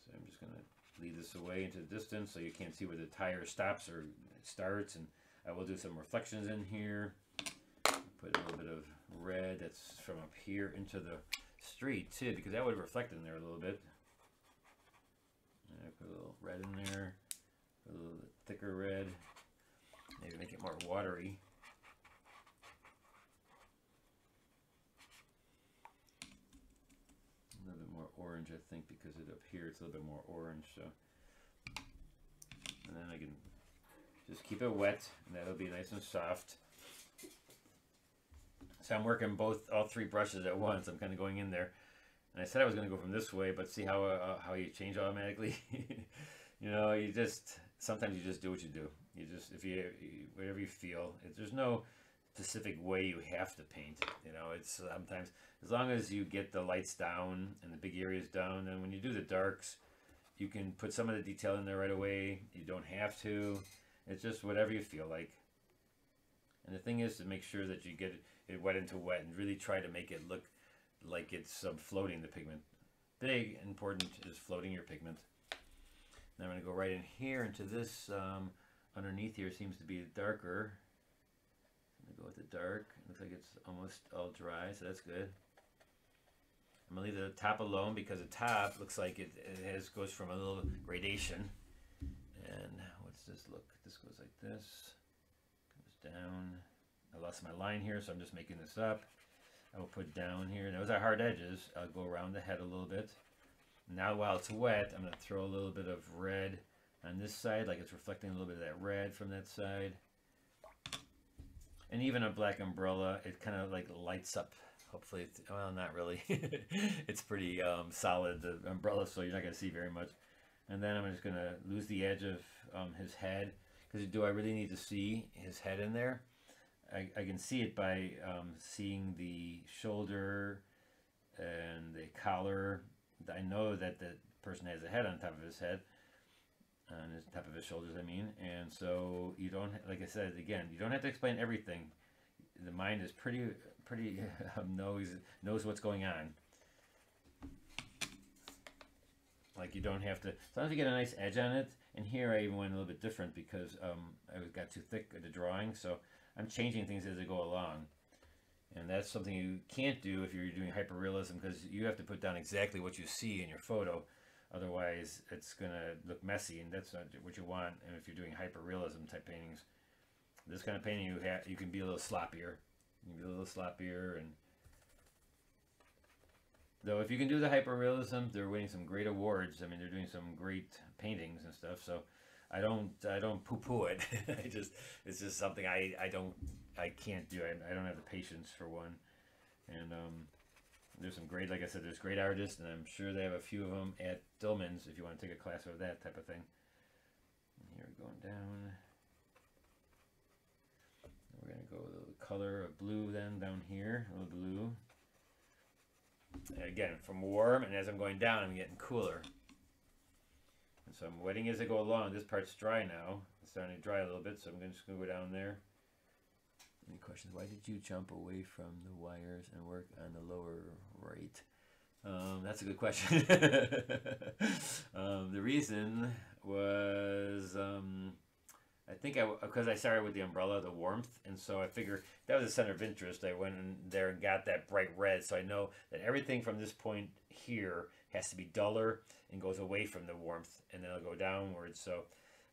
So I'm just going to lead this away into the distance so you can't see where the tire stops or starts. And I will do some reflections in here. Put a little bit of red that's from up here into the street too, because that would reflect in there a little bit. put a little red in there, a little thicker red, maybe make it more watery. A little bit more orange, I think, because it up here it's a little bit more orange. So, and then I can just keep it wet, and that'll be nice and soft. So I'm working both, all three brushes at once. I'm kind of going in there. And I said I was going to go from this way, but see how, uh, how you change automatically? you know, you just, sometimes you just do what you do. You just, if you, whatever you feel, it, there's no specific way you have to paint. You know, it's sometimes, as long as you get the lights down and the big areas down, and when you do the darks, you can put some of the detail in there right away. You don't have to. It's just whatever you feel like. And the thing is to make sure that you get it wet into wet and really try to make it look like it's um, floating the pigment. Big important is floating your pigment. Now I'm going to go right in here into this. Um, underneath here seems to be darker. Go with the dark. It looks like it's almost all dry, so that's good. I'm to leave the top alone because the top looks like it, it has goes from a little gradation. And what's this look? This goes like this goes down. I lost my line here, so I'm just making this up. I will put down here. Those are hard edges. I'll go around the head a little bit. Now while it's wet, I'm to throw a little bit of red on this side, like it's reflecting a little bit of that red from that side. And even a black umbrella, it kind of like lights up. Hopefully, it's, well, not really. it's pretty um, solid, the umbrella, so you're not going to see very much. And then I'm just going to lose the edge of um, his head. Because do I really need to see his head in there? I, I can see it by um, seeing the shoulder and the collar. I know that the person has a head on top of his head, on his top of his shoulders, I mean. And so you don't, like I said again, you don't have to explain everything. The mind is pretty, pretty knows knows what's going on. Like you don't have to. As you get a nice edge on it, and here I even went a little bit different because um, I got too thick at the drawing, so I'm changing things as I go along. And that's something you can't do if you're doing hyperrealism because you have to put down exactly what you see in your photo. Otherwise, it's going to look messy, and that's not what you want and if you're doing hyperrealism type paintings. This kind of painting, you, have, you can be a little sloppier. You can be a little sloppier and Though if you can do the hyperrealism, they're winning some great awards. I mean, they're doing some great paintings and stuff. So I don't I don't poo poo it. I just it's just something I I don't I can't do. I, I don't have the patience for one. And um, there's some great, like I said, there's great artists, and I'm sure they have a few of them at Dillman's if you want to take a class of that type of thing. And here we're going down. We're gonna go with the color of blue then down here, a little blue. And again, from warm, and as I'm going down, I'm getting cooler. And so I'm wetting as I go along. This part's dry now. It's starting to dry a little bit, so I'm just gonna go down there. Any questions? Why did you jump away from the wires and work on the lower right? Um, that's a good question. um, the reason was um, I think I because I started with the umbrella, the warmth, and so I figured that was a center of interest. I went in there and got that bright red, so I know that everything from this point here has to be duller and goes away from the warmth, and then it'll go downwards. So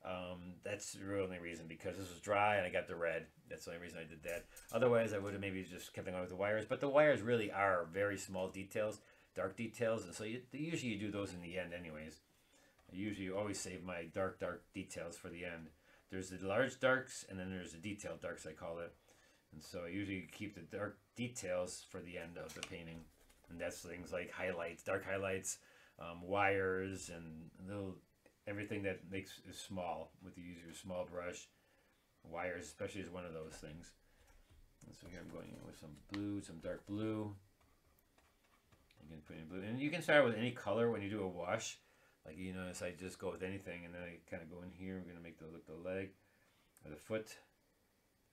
um, that's the only reason because this was dry and I got the red. That's the only reason I did that. Otherwise, I would have maybe just kept going with the wires. But the wires really are very small details, dark details, and so you, usually you do those in the end, anyways. I usually always save my dark, dark details for the end. There's the large darks, and then there's the detailed darks, I call it. And so I usually keep the dark details for the end of the painting. And that's things like highlights, dark highlights, um, wires, and little everything that makes is small with the use your small brush. Wires, especially, is one of those things. And so here I'm going in with some blue, some dark blue. You can put in blue, and you can start with any color when you do a wash. Like you notice, I just go with anything, and then I kind of go in here. We're gonna make the look the leg or the foot.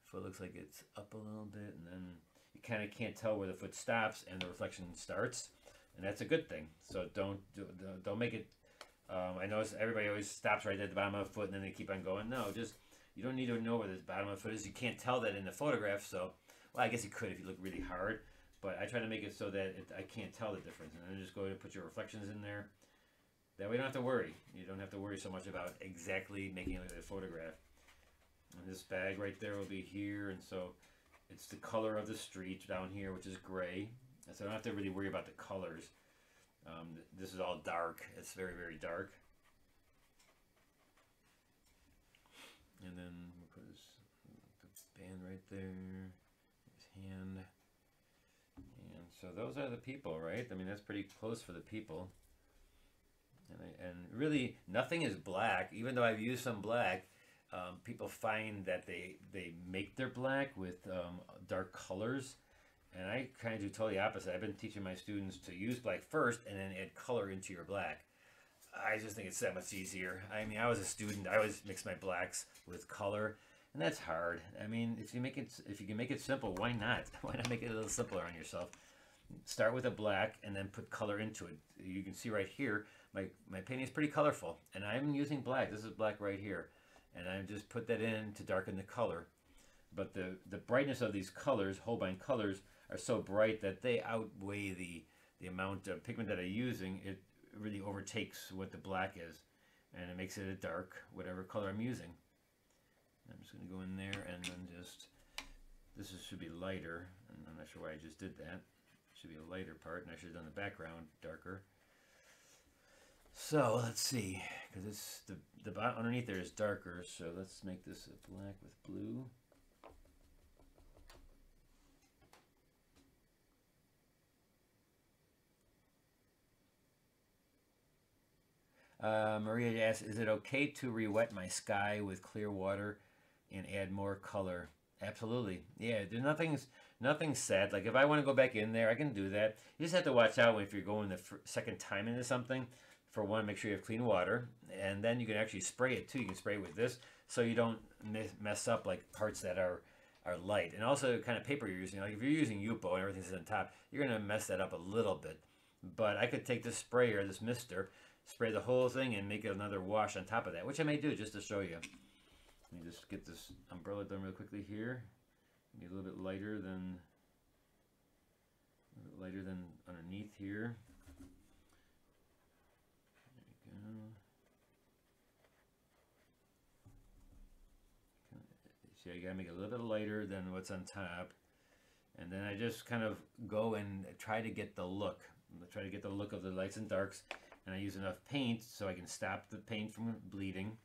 Foot looks like it's up a little bit, and then you kind of can't tell where the foot stops and the reflection starts, and that's a good thing. So don't do, don't make it um, I notice everybody always stops right at the bottom of the foot and then they keep on going. No, just you don't need to know where the bottom of the foot is. You can't tell that in the photograph. So, well, I guess you could if you look really hard. But I try to make it so that it, I can't tell the difference. And then just go and put your reflections in there. That way you don't have to worry. You don't have to worry so much about exactly making a photograph. And this bag right there will be here. And so it's the color of the street down here, which is gray. And so I don't have to really worry about the colors. Um, this is all dark. It's very, very dark. And then we'll put his the band right there, his hand. And so those are the people, right? I mean, that's pretty close for the people. And, I, and really, nothing is black. Even though I've used some black, um, people find that they, they make their black with um, dark colors and I kind of do totally opposite. I've been teaching my students to use black first and then add color into your black. I just think it's that much easier. I mean, I was a student. I always mix my blacks with color, and that's hard. I mean, if you make it, if you can make it simple, why not? Why not make it a little simpler on yourself? Start with a black and then put color into it. You can see right here, my my painting is pretty colorful, and I'm using black. This is black right here, and I just put that in to darken the color. But the the brightness of these colors, Holbein colors, are so bright that they outweigh the the amount of pigment that I'm using. It really overtakes what the black is, and it makes it a dark whatever color I'm using. I'm just going to go in there and then just this is, should be lighter, and I'm not sure why I just did that. It should be a lighter part, and I should have done the background darker. So let's see, because it's the the underneath there is darker. So let's make this a black with blue. Uh, Maria asks, is it okay to re-wet my sky with clear water and add more color? Absolutely. Yeah, there's nothing's nothing said. Like if I want to go back in there, I can do that. You just have to watch out if you're going the second time into something. For one, make sure you have clean water, and then you can actually spray it too. You can spray it with this, so you don't mess up like parts that are are light. And also, kind of paper you're using. Like if you're using Yupo and everything's on top, you're gonna mess that up a little bit. But I could take this sprayer, this mister, spray the whole thing and make another wash on top of that, which I may do just to show you. Let me just get this umbrella done real quickly here. Be a little bit lighter than a lighter than underneath here. There you go. See, I gotta make it a little bit lighter than what's on top. And then I just kind of go and try to get the look try to get the look of the lights and darks. And I use enough paint so I can stop the paint from bleeding.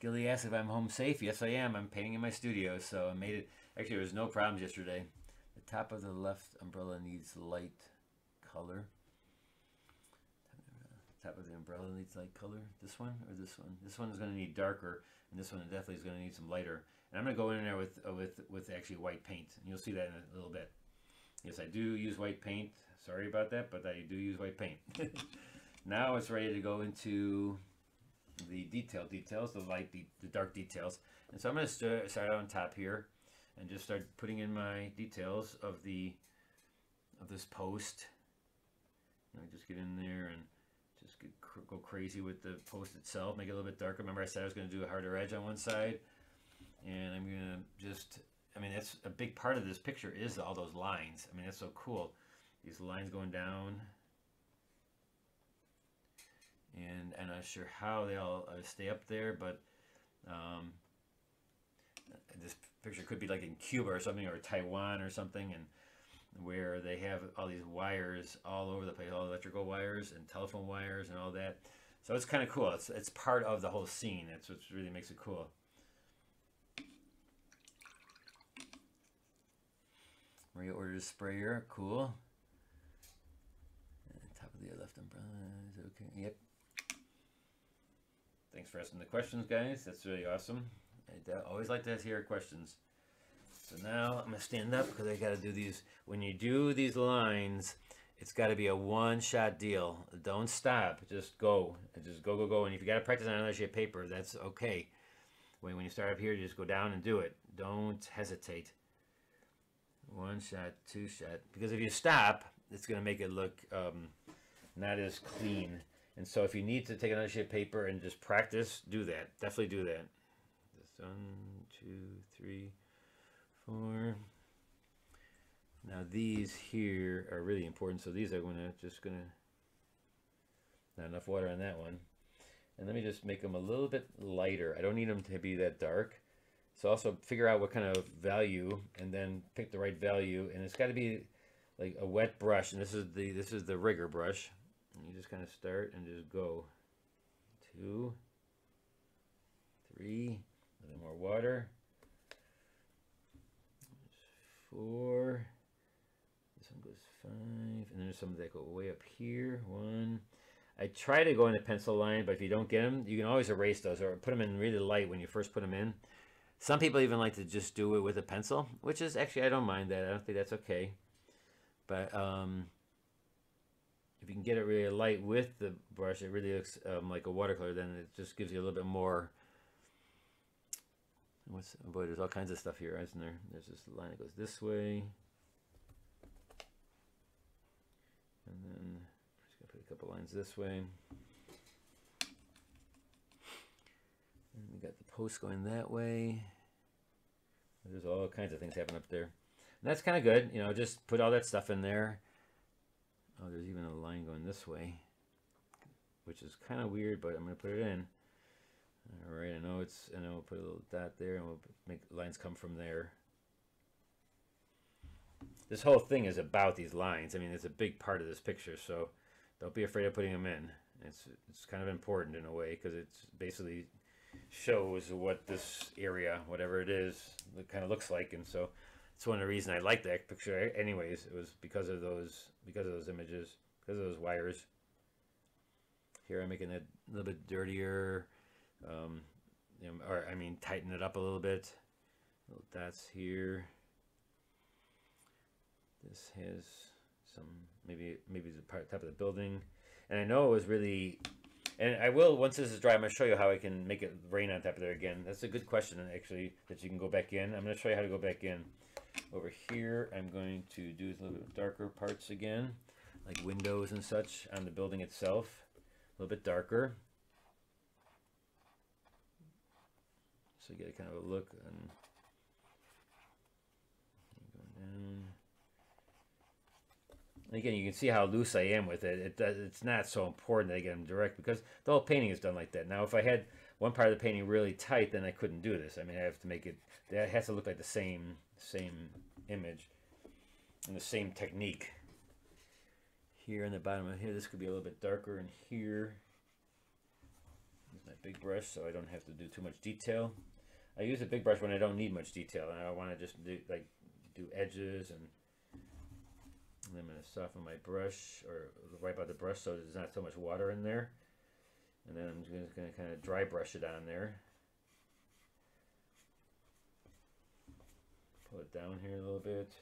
Gilly asked if I'm home safe. Yes, I am. I'm painting in my studio, so I made it. Actually, there was no problems yesterday. The top of the left umbrella needs light color. Top of the umbrella needs light color. This one or this one? This one is going to need darker, and this one definitely is going to need some lighter. And I'm going to go in there with uh, with with actually white paint, and you'll see that in a little bit. Yes, I do use white paint. Sorry about that, but I do use white paint. now it's ready to go into the detail details, the light, the, the dark details. And so I'm going to start on top here and just start putting in my details of the of this post. You know, just get in there and just get, go crazy with the post itself, make it a little bit darker. Remember I said I was going to do a harder edge on one side. And I'm going to just, I mean, that's a big part of this picture is all those lines. I mean, that's so cool. These lines going down and I'm not sure how they all uh, stay up there, but um, this picture could be like in Cuba or something, or Taiwan or something, and where they have all these wires all over the place, all electrical wires and telephone wires and all that. So it's kind of cool. It's it's part of the whole scene. That's what really makes it cool. Maria a sprayer. Cool. And top of the left umbrella is okay. Yep. Thanks for asking the questions, guys. That's really awesome. I always like to hear questions. So now I'm going to stand up because I got to do these. When you do these lines, it's got to be a one-shot deal. Don't stop. Just go. Just go, go, go. And if you got to practice on another sheet of paper, that's okay. When, when you start up here, you just go down and do it. Don't hesitate. One shot, two shot. Because if you stop, it's going to make it look um, not as clean. And so if you need to take another sheet of paper and just practice, do that. Definitely do that. Just one, two, three, four. Now these here are really important. So these are going to just going to, not enough water on that one. And let me just make them a little bit lighter. I don't need them to be that dark. So also figure out what kind of value and then pick the right value. And it's got to be like a wet brush. And this is the, this is the rigger brush. And you just kind of start and just go. Two, three, a little more water. Four. This one goes five. And then there's some that go way up here. One. I try to go in a pencil line, but if you don't get them, you can always erase those or put them in really light when you first put them in. Some people even like to just do it with a pencil, which is actually, I don't mind that. I don't think that's okay. But um, if you can get it really light with the brush, it really looks um, like a watercolor. Then it just gives you a little bit more. What's boy? There's all kinds of stuff here, isn't there? There's this line that goes this way, and then I'm just gonna put a couple lines this way. And we got the post going that way. There's all kinds of things happening up there. And that's kind of good, you know, just put all that stuff in there. Oh, there's even a line going this way, which is kind of weird, but I'm going to put it in. All right, I know it's, and we'll put a little dot there, and we'll make lines come from there. This whole thing is about these lines. I mean, it's a big part of this picture, so don't be afraid of putting them in. It's, it's kind of important in a way, because it's basically shows what this area, whatever it is, kind of looks like, and so it's one of the reasons I like that picture. Anyways, it was because of those because of those images, because of those wires. Here I'm making it a little bit dirtier, um, you know, or I mean tighten it up a little bit. Little dots here. This has some maybe maybe the part top of the building, and I know it was really. And I will, once this is dry, I'm going to show you how I can make it rain on top of there again. That's a good question, actually, that you can go back in. I'm going to show you how to go back in. Over here, I'm going to do a little bit darker parts again, like windows and such on the building itself. A little bit darker. So you get a kind of a look and going down. Again, you can see how loose I am with it. it it's not so important that I get them direct because the whole painting is done like that. Now, if I had one part of the painting really tight, then I couldn't do this. I mean, I have to make it, that has to look like the same, same image and the same technique. Here in the bottom of here, this could be a little bit darker in here. Use my big brush so I don't have to do too much detail. I use a big brush when I don't need much detail and I want to just do like do edges and, and I'm going to soften my brush or wipe out the brush so there's not so much water in there. And then I'm just going to kind of dry brush it on there. Pull it down here a little bit.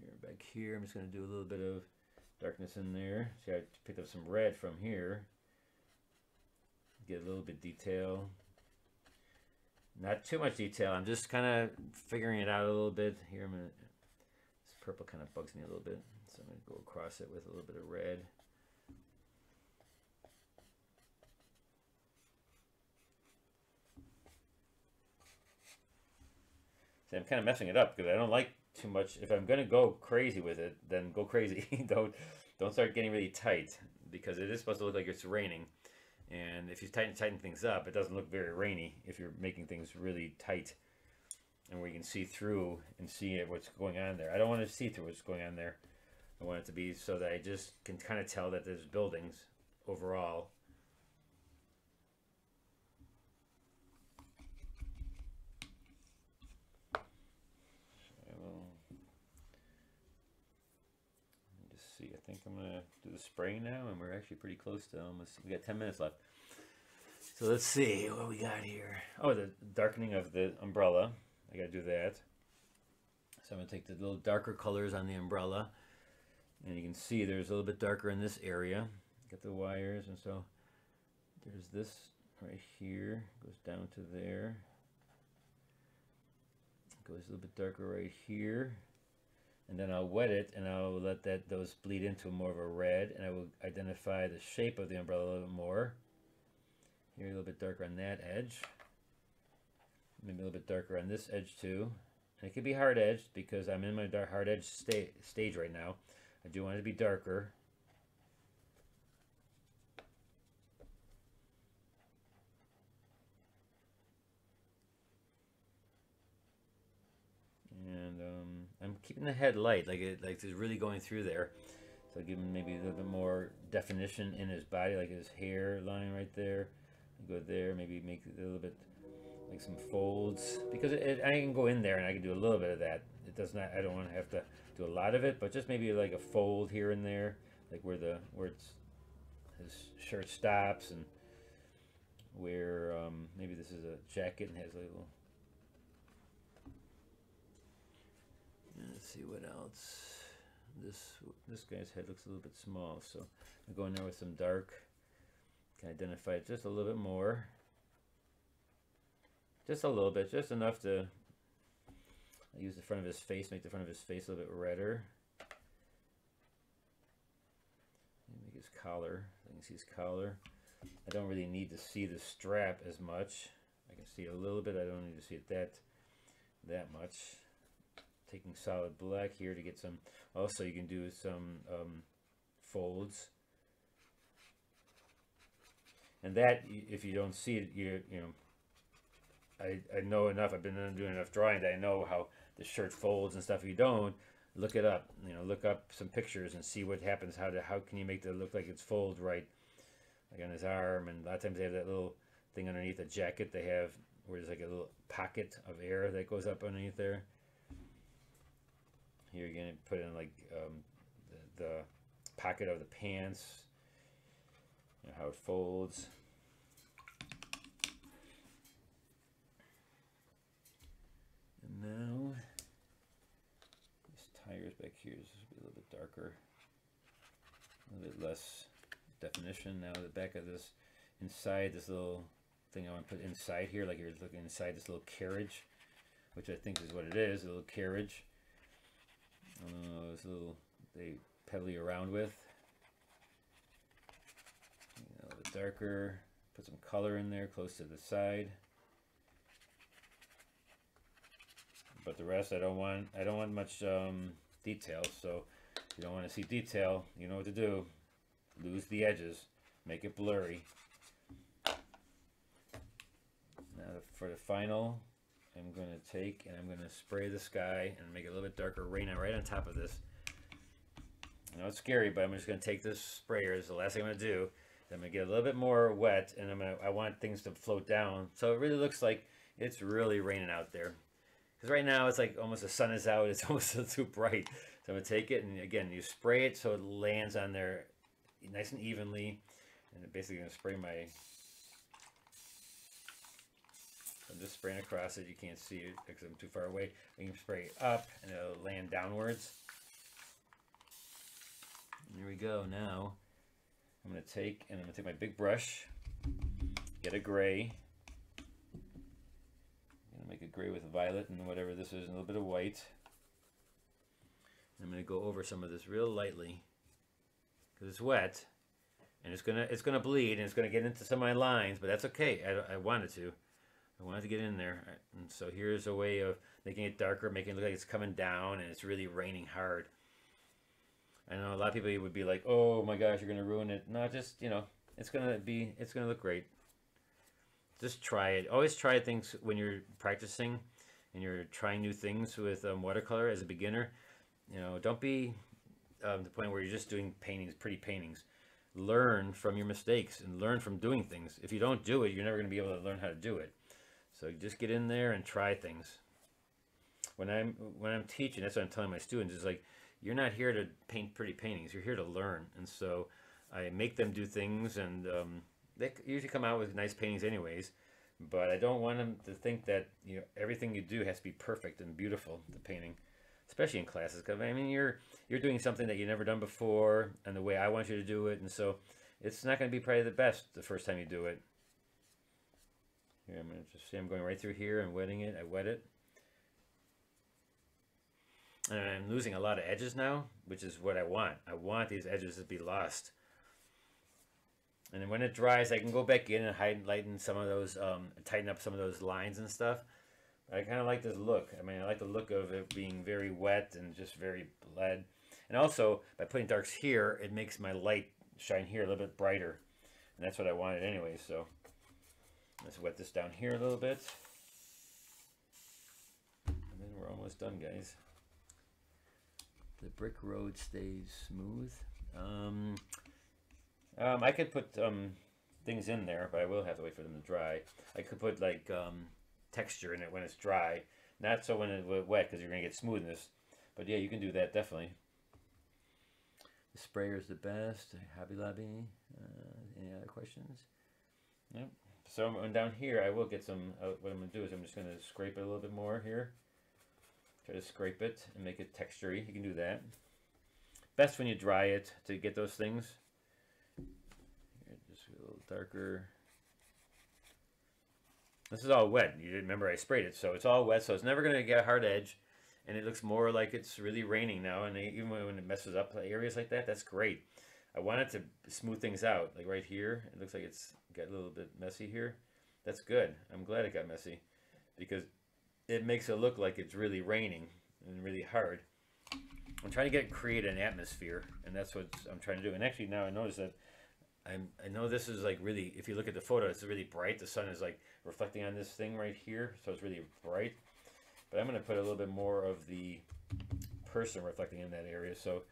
Here, back here, I'm just going to do a little bit of darkness in there. See, I picked up some red from here. Get a little bit detail. Not too much detail. I'm just kind of figuring it out a little bit. Here, I'm gonna, this purple kind of bugs me a little bit. So I'm going to go across it with a little bit of red. See, I'm kind of messing it up because I don't like too much. If I'm gonna go crazy with it, then go crazy. don't don't start getting really tight because it is supposed to look like it's raining. And if you tighten tighten things up, it doesn't look very rainy if you're making things really tight and where you can see through and see what's going on there. I don't want to see through what's going on there. I want it to be so that I just can kind of tell that there's buildings overall see. I think I'm gonna do the spraying now, and we're actually pretty close to almost. We got 10 minutes left. So let's see what we got here. Oh, the darkening of the umbrella. I gotta do that. So I'm gonna take the little darker colors on the umbrella, and you can see there's a little bit darker in this area. Get the wires, and so there's this right here. Goes down to there. Goes a little bit darker right here and then I'll wet it and I'll let that those bleed into more of a red and I will identify the shape of the umbrella a little bit more. Here a little bit darker on that edge. Maybe a little bit darker on this edge too. And it could be hard edged because I'm in my dark hard edge sta stage right now. I do want it to be darker. And um, I'm keeping the head light, like it, like it's really going through there. So give him maybe a little bit more definition in his body, like his hair line right there. I go there, maybe make it a little bit like some folds because it, it, I can go in there and I can do a little bit of that. It does not. I don't want to have to do a lot of it, but just maybe like a fold here and there, like where the where it's his shirt stops and where um, maybe this is a jacket and has a little Let's see what else. This this guy's head looks a little bit small, so I'm going there with some dark. Can identify it just a little bit more. Just a little bit, just enough to use the front of his face, make the front of his face a little bit redder. Make his collar. I can see his collar. I don't really need to see the strap as much. I can see a little bit. I don't need to see it that that much taking solid black here to get some also you can do some um, folds and that if you don't see it you you know I, I know enough I've been doing enough drawing that I know how the shirt folds and stuff. If you don't look it up you know look up some pictures and see what happens how to how can you make it look like it's fold right? Like on his arm and a lot of times they have that little thing underneath the jacket they have where there's like a little pocket of air that goes up underneath there. Here you're to put in like um, the, the, pocket of the pants, you know, how it folds. And now, these tires back here is be a little bit darker, a little bit less definition. Now the back of this, inside this little thing I want to put inside here, like you're looking inside this little carriage, which I think is what it is, a little carriage uh, this little they pedal you around with. a little darker. Put some color in there close to the side. But the rest I don't want I don't want much um, detail so if you don't want to see detail you know what to do lose the edges make it blurry now for the final I'm going to take and I'm going to spray the sky and make it a little bit darker, rain on right on top of this. I know it's scary, but I'm just going to take this sprayer. Is the last thing I'm going to do. I'm going to get a little bit more wet, and I'm gonna, I want things to float down. So it really looks like it's really raining out there. Because right now it's like almost the sun is out. It's almost too bright. So I'm to take it, and again, you spray it so it lands on there nice and evenly. And I'm basically to spray my I'm just spraying across it. You can't see it because I'm too far away. You can spray up and it'll land downwards. Here we go. Now I'm to take and I'm to take my big brush, get a gray. Going to make a gray with violet and whatever this is, a little bit of white. I'm going to go over some of this real lightly because it's wet and it's gonna it's gonna bleed and it's gonna get into some of my lines, but that's okay. I, I wanted to. I wanted to get in there. And so here's a way of making it darker, making it look like it's coming down and it's really raining hard. I know a lot of people would be like, oh my gosh, you're going to ruin it. No, just, you know, it's going to be, it's going to look great. Just try it. Always try things when you're practicing and you're trying new things with um, watercolor as a beginner. You know, don't be um, the point where you're just doing paintings, pretty paintings. Learn from your mistakes and learn from doing things. If you don't do it, you're never going to be able to learn how to do it. So just get in there and try things. When I'm when I'm teaching, that's what I'm telling my students is like, you're not here to paint pretty paintings. You're here to learn. And so I make them do things, and um, they usually come out with nice paintings, anyways. But I don't want them to think that you know everything you do has to be perfect and beautiful. The painting, especially in classes, because I mean you're you're doing something that you've never done before, and the way I want you to do it, and so it's not going to be probably the best the first time you do it. Here, I'm going to just see I'm going right through here and wetting it. I wet it. And I'm losing a lot of edges now, which is what I want. I want these edges to be lost. And then when it dries, I can go back in and highlighten some of those, um, tighten up some of those lines and stuff. I kind of like this look. I mean, I like the look of it being very wet and just very bled. And also, by putting darks here, it makes my light shine here a little bit brighter. And that's what I wanted anyway, so... Let's wet this down here a little bit. And then we're almost done, guys. The brick road stays smooth. Um, um, I could put um, things in there, but I will have to wait for them to dry. I could put like um, texture in it when it's dry. Not so when it's wet because you're going to get smoothness. But yeah, you can do that definitely. The sprayer is the best. Hobby Lobby. Uh, any other questions? Nope. So and down here, I will get some, uh, what I'm going to do is I'm just going to scrape it a little bit more here. Try to scrape it and make it textury. You can do that. Best when you dry it to get those things. A little darker. This is all wet. You remember I sprayed it, so it's all wet, so it's never going to get a hard edge. And it looks more like it's really raining now. And even when it messes up areas like that, that's great. I wanted to smooth things out, like right here. It looks like it's got a little bit messy here. That's good. I'm glad it got messy because it makes it look like it's really raining and really hard. I'm trying to get create an atmosphere, and that's what I'm trying to do. And actually, now I notice that I'm, I know this is like really, if you look at the photo, it's really bright. The sun is like reflecting on this thing right here, so it's really bright. But I'm going to put a little bit more of the person reflecting in that area. So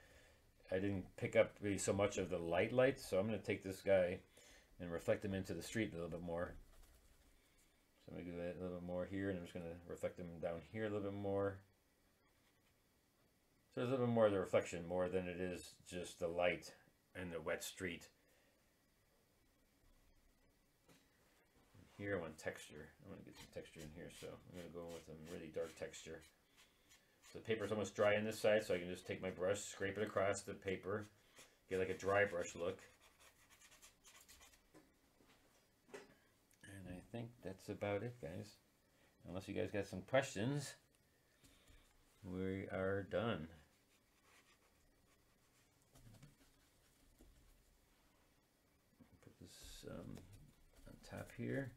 I didn't pick up really so much of the light light, so I'm going to take this guy and reflect him into the street a little bit more. So I'm going to do that a little bit more here, and I'm just going to reflect him down here a little bit more. So there's a little bit more of the reflection, more than it is just the light and the wet street. Here I want texture. I want to get some texture in here, so I'm going to go with a really dark texture. So the paper's almost dry on this side, so I can just take my brush, scrape it across the paper, get like a dry brush look. And I think that's about it, guys. Unless you guys got some questions, we are done. Put this um, on top here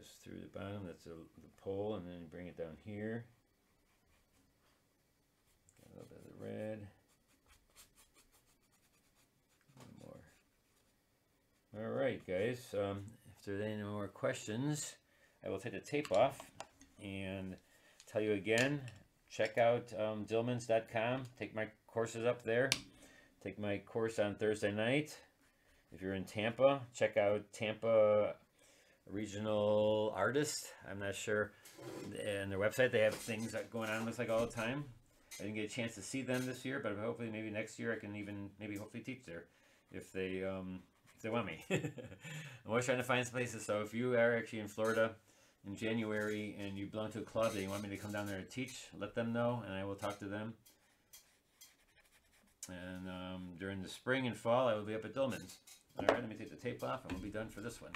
this through the bottom, that's a, the pole, and then bring it down here. Got a little bit of the red. More. All right, guys. Um, if there's any more questions, I will take the tape off and tell you again, check out um, Dillmans.com. Take my courses up there. Take my course on Thursday night. If you're in Tampa, check out Tampa Regional Artist. I'm not sure. And their website, they have things that going on, looks like all the time. I didn't get a chance to see them this year, but hopefully maybe next year I can even maybe hopefully teach there if they um, if they want me. I'm always trying to find some places. So if you are actually in Florida in January and you belong to a club that you want me to come down there and teach, let them know and I will talk to them. And um, during the spring and fall, I will be up at Dillman's. All right, let me take the tape off and we'll be done for this one.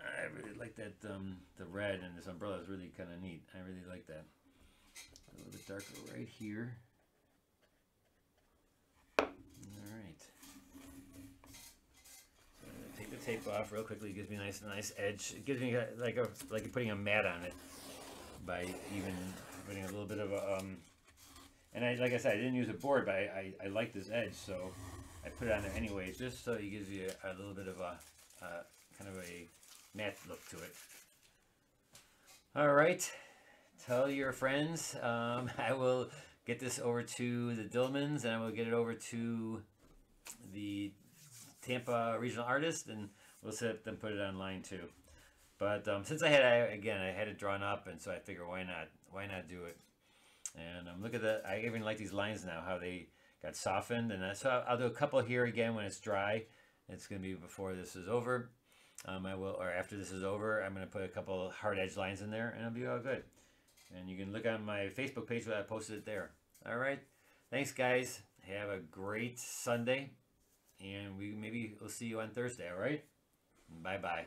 I really like that, um, the red and this umbrella is really kind of neat. I really like that. A little bit darker right here. All right. So take the tape off real quickly. It gives me a nice, nice edge. It gives me like a like putting a mat on it by even putting a little bit of a. Um, and I, like I said, I didn't use a board, but I, I, I like this edge, so I put it on there anyways, just so it gives you a, a little bit of a, uh, kind of a matte look to it. All right, tell your friends. Um, I will get this over to the Dillmans, and I will get it over to the Tampa Regional Artist, and we'll set them put it online too. But um, since I had, I, again, I had it drawn up, and so I figure why not? Why not do it? And um, look at that. I even like these lines now, how they got softened. And so I'll, I'll do a couple here again when it's dry. It's going to be before this is over. Um, I will, or after this is over, I'm going to put a couple hard edge lines in there, and it'll be all good. And you can look on my Facebook page where I posted it there. All right. Thanks, guys. Have a great Sunday, and we maybe we'll see you on Thursday. All right. Bye bye.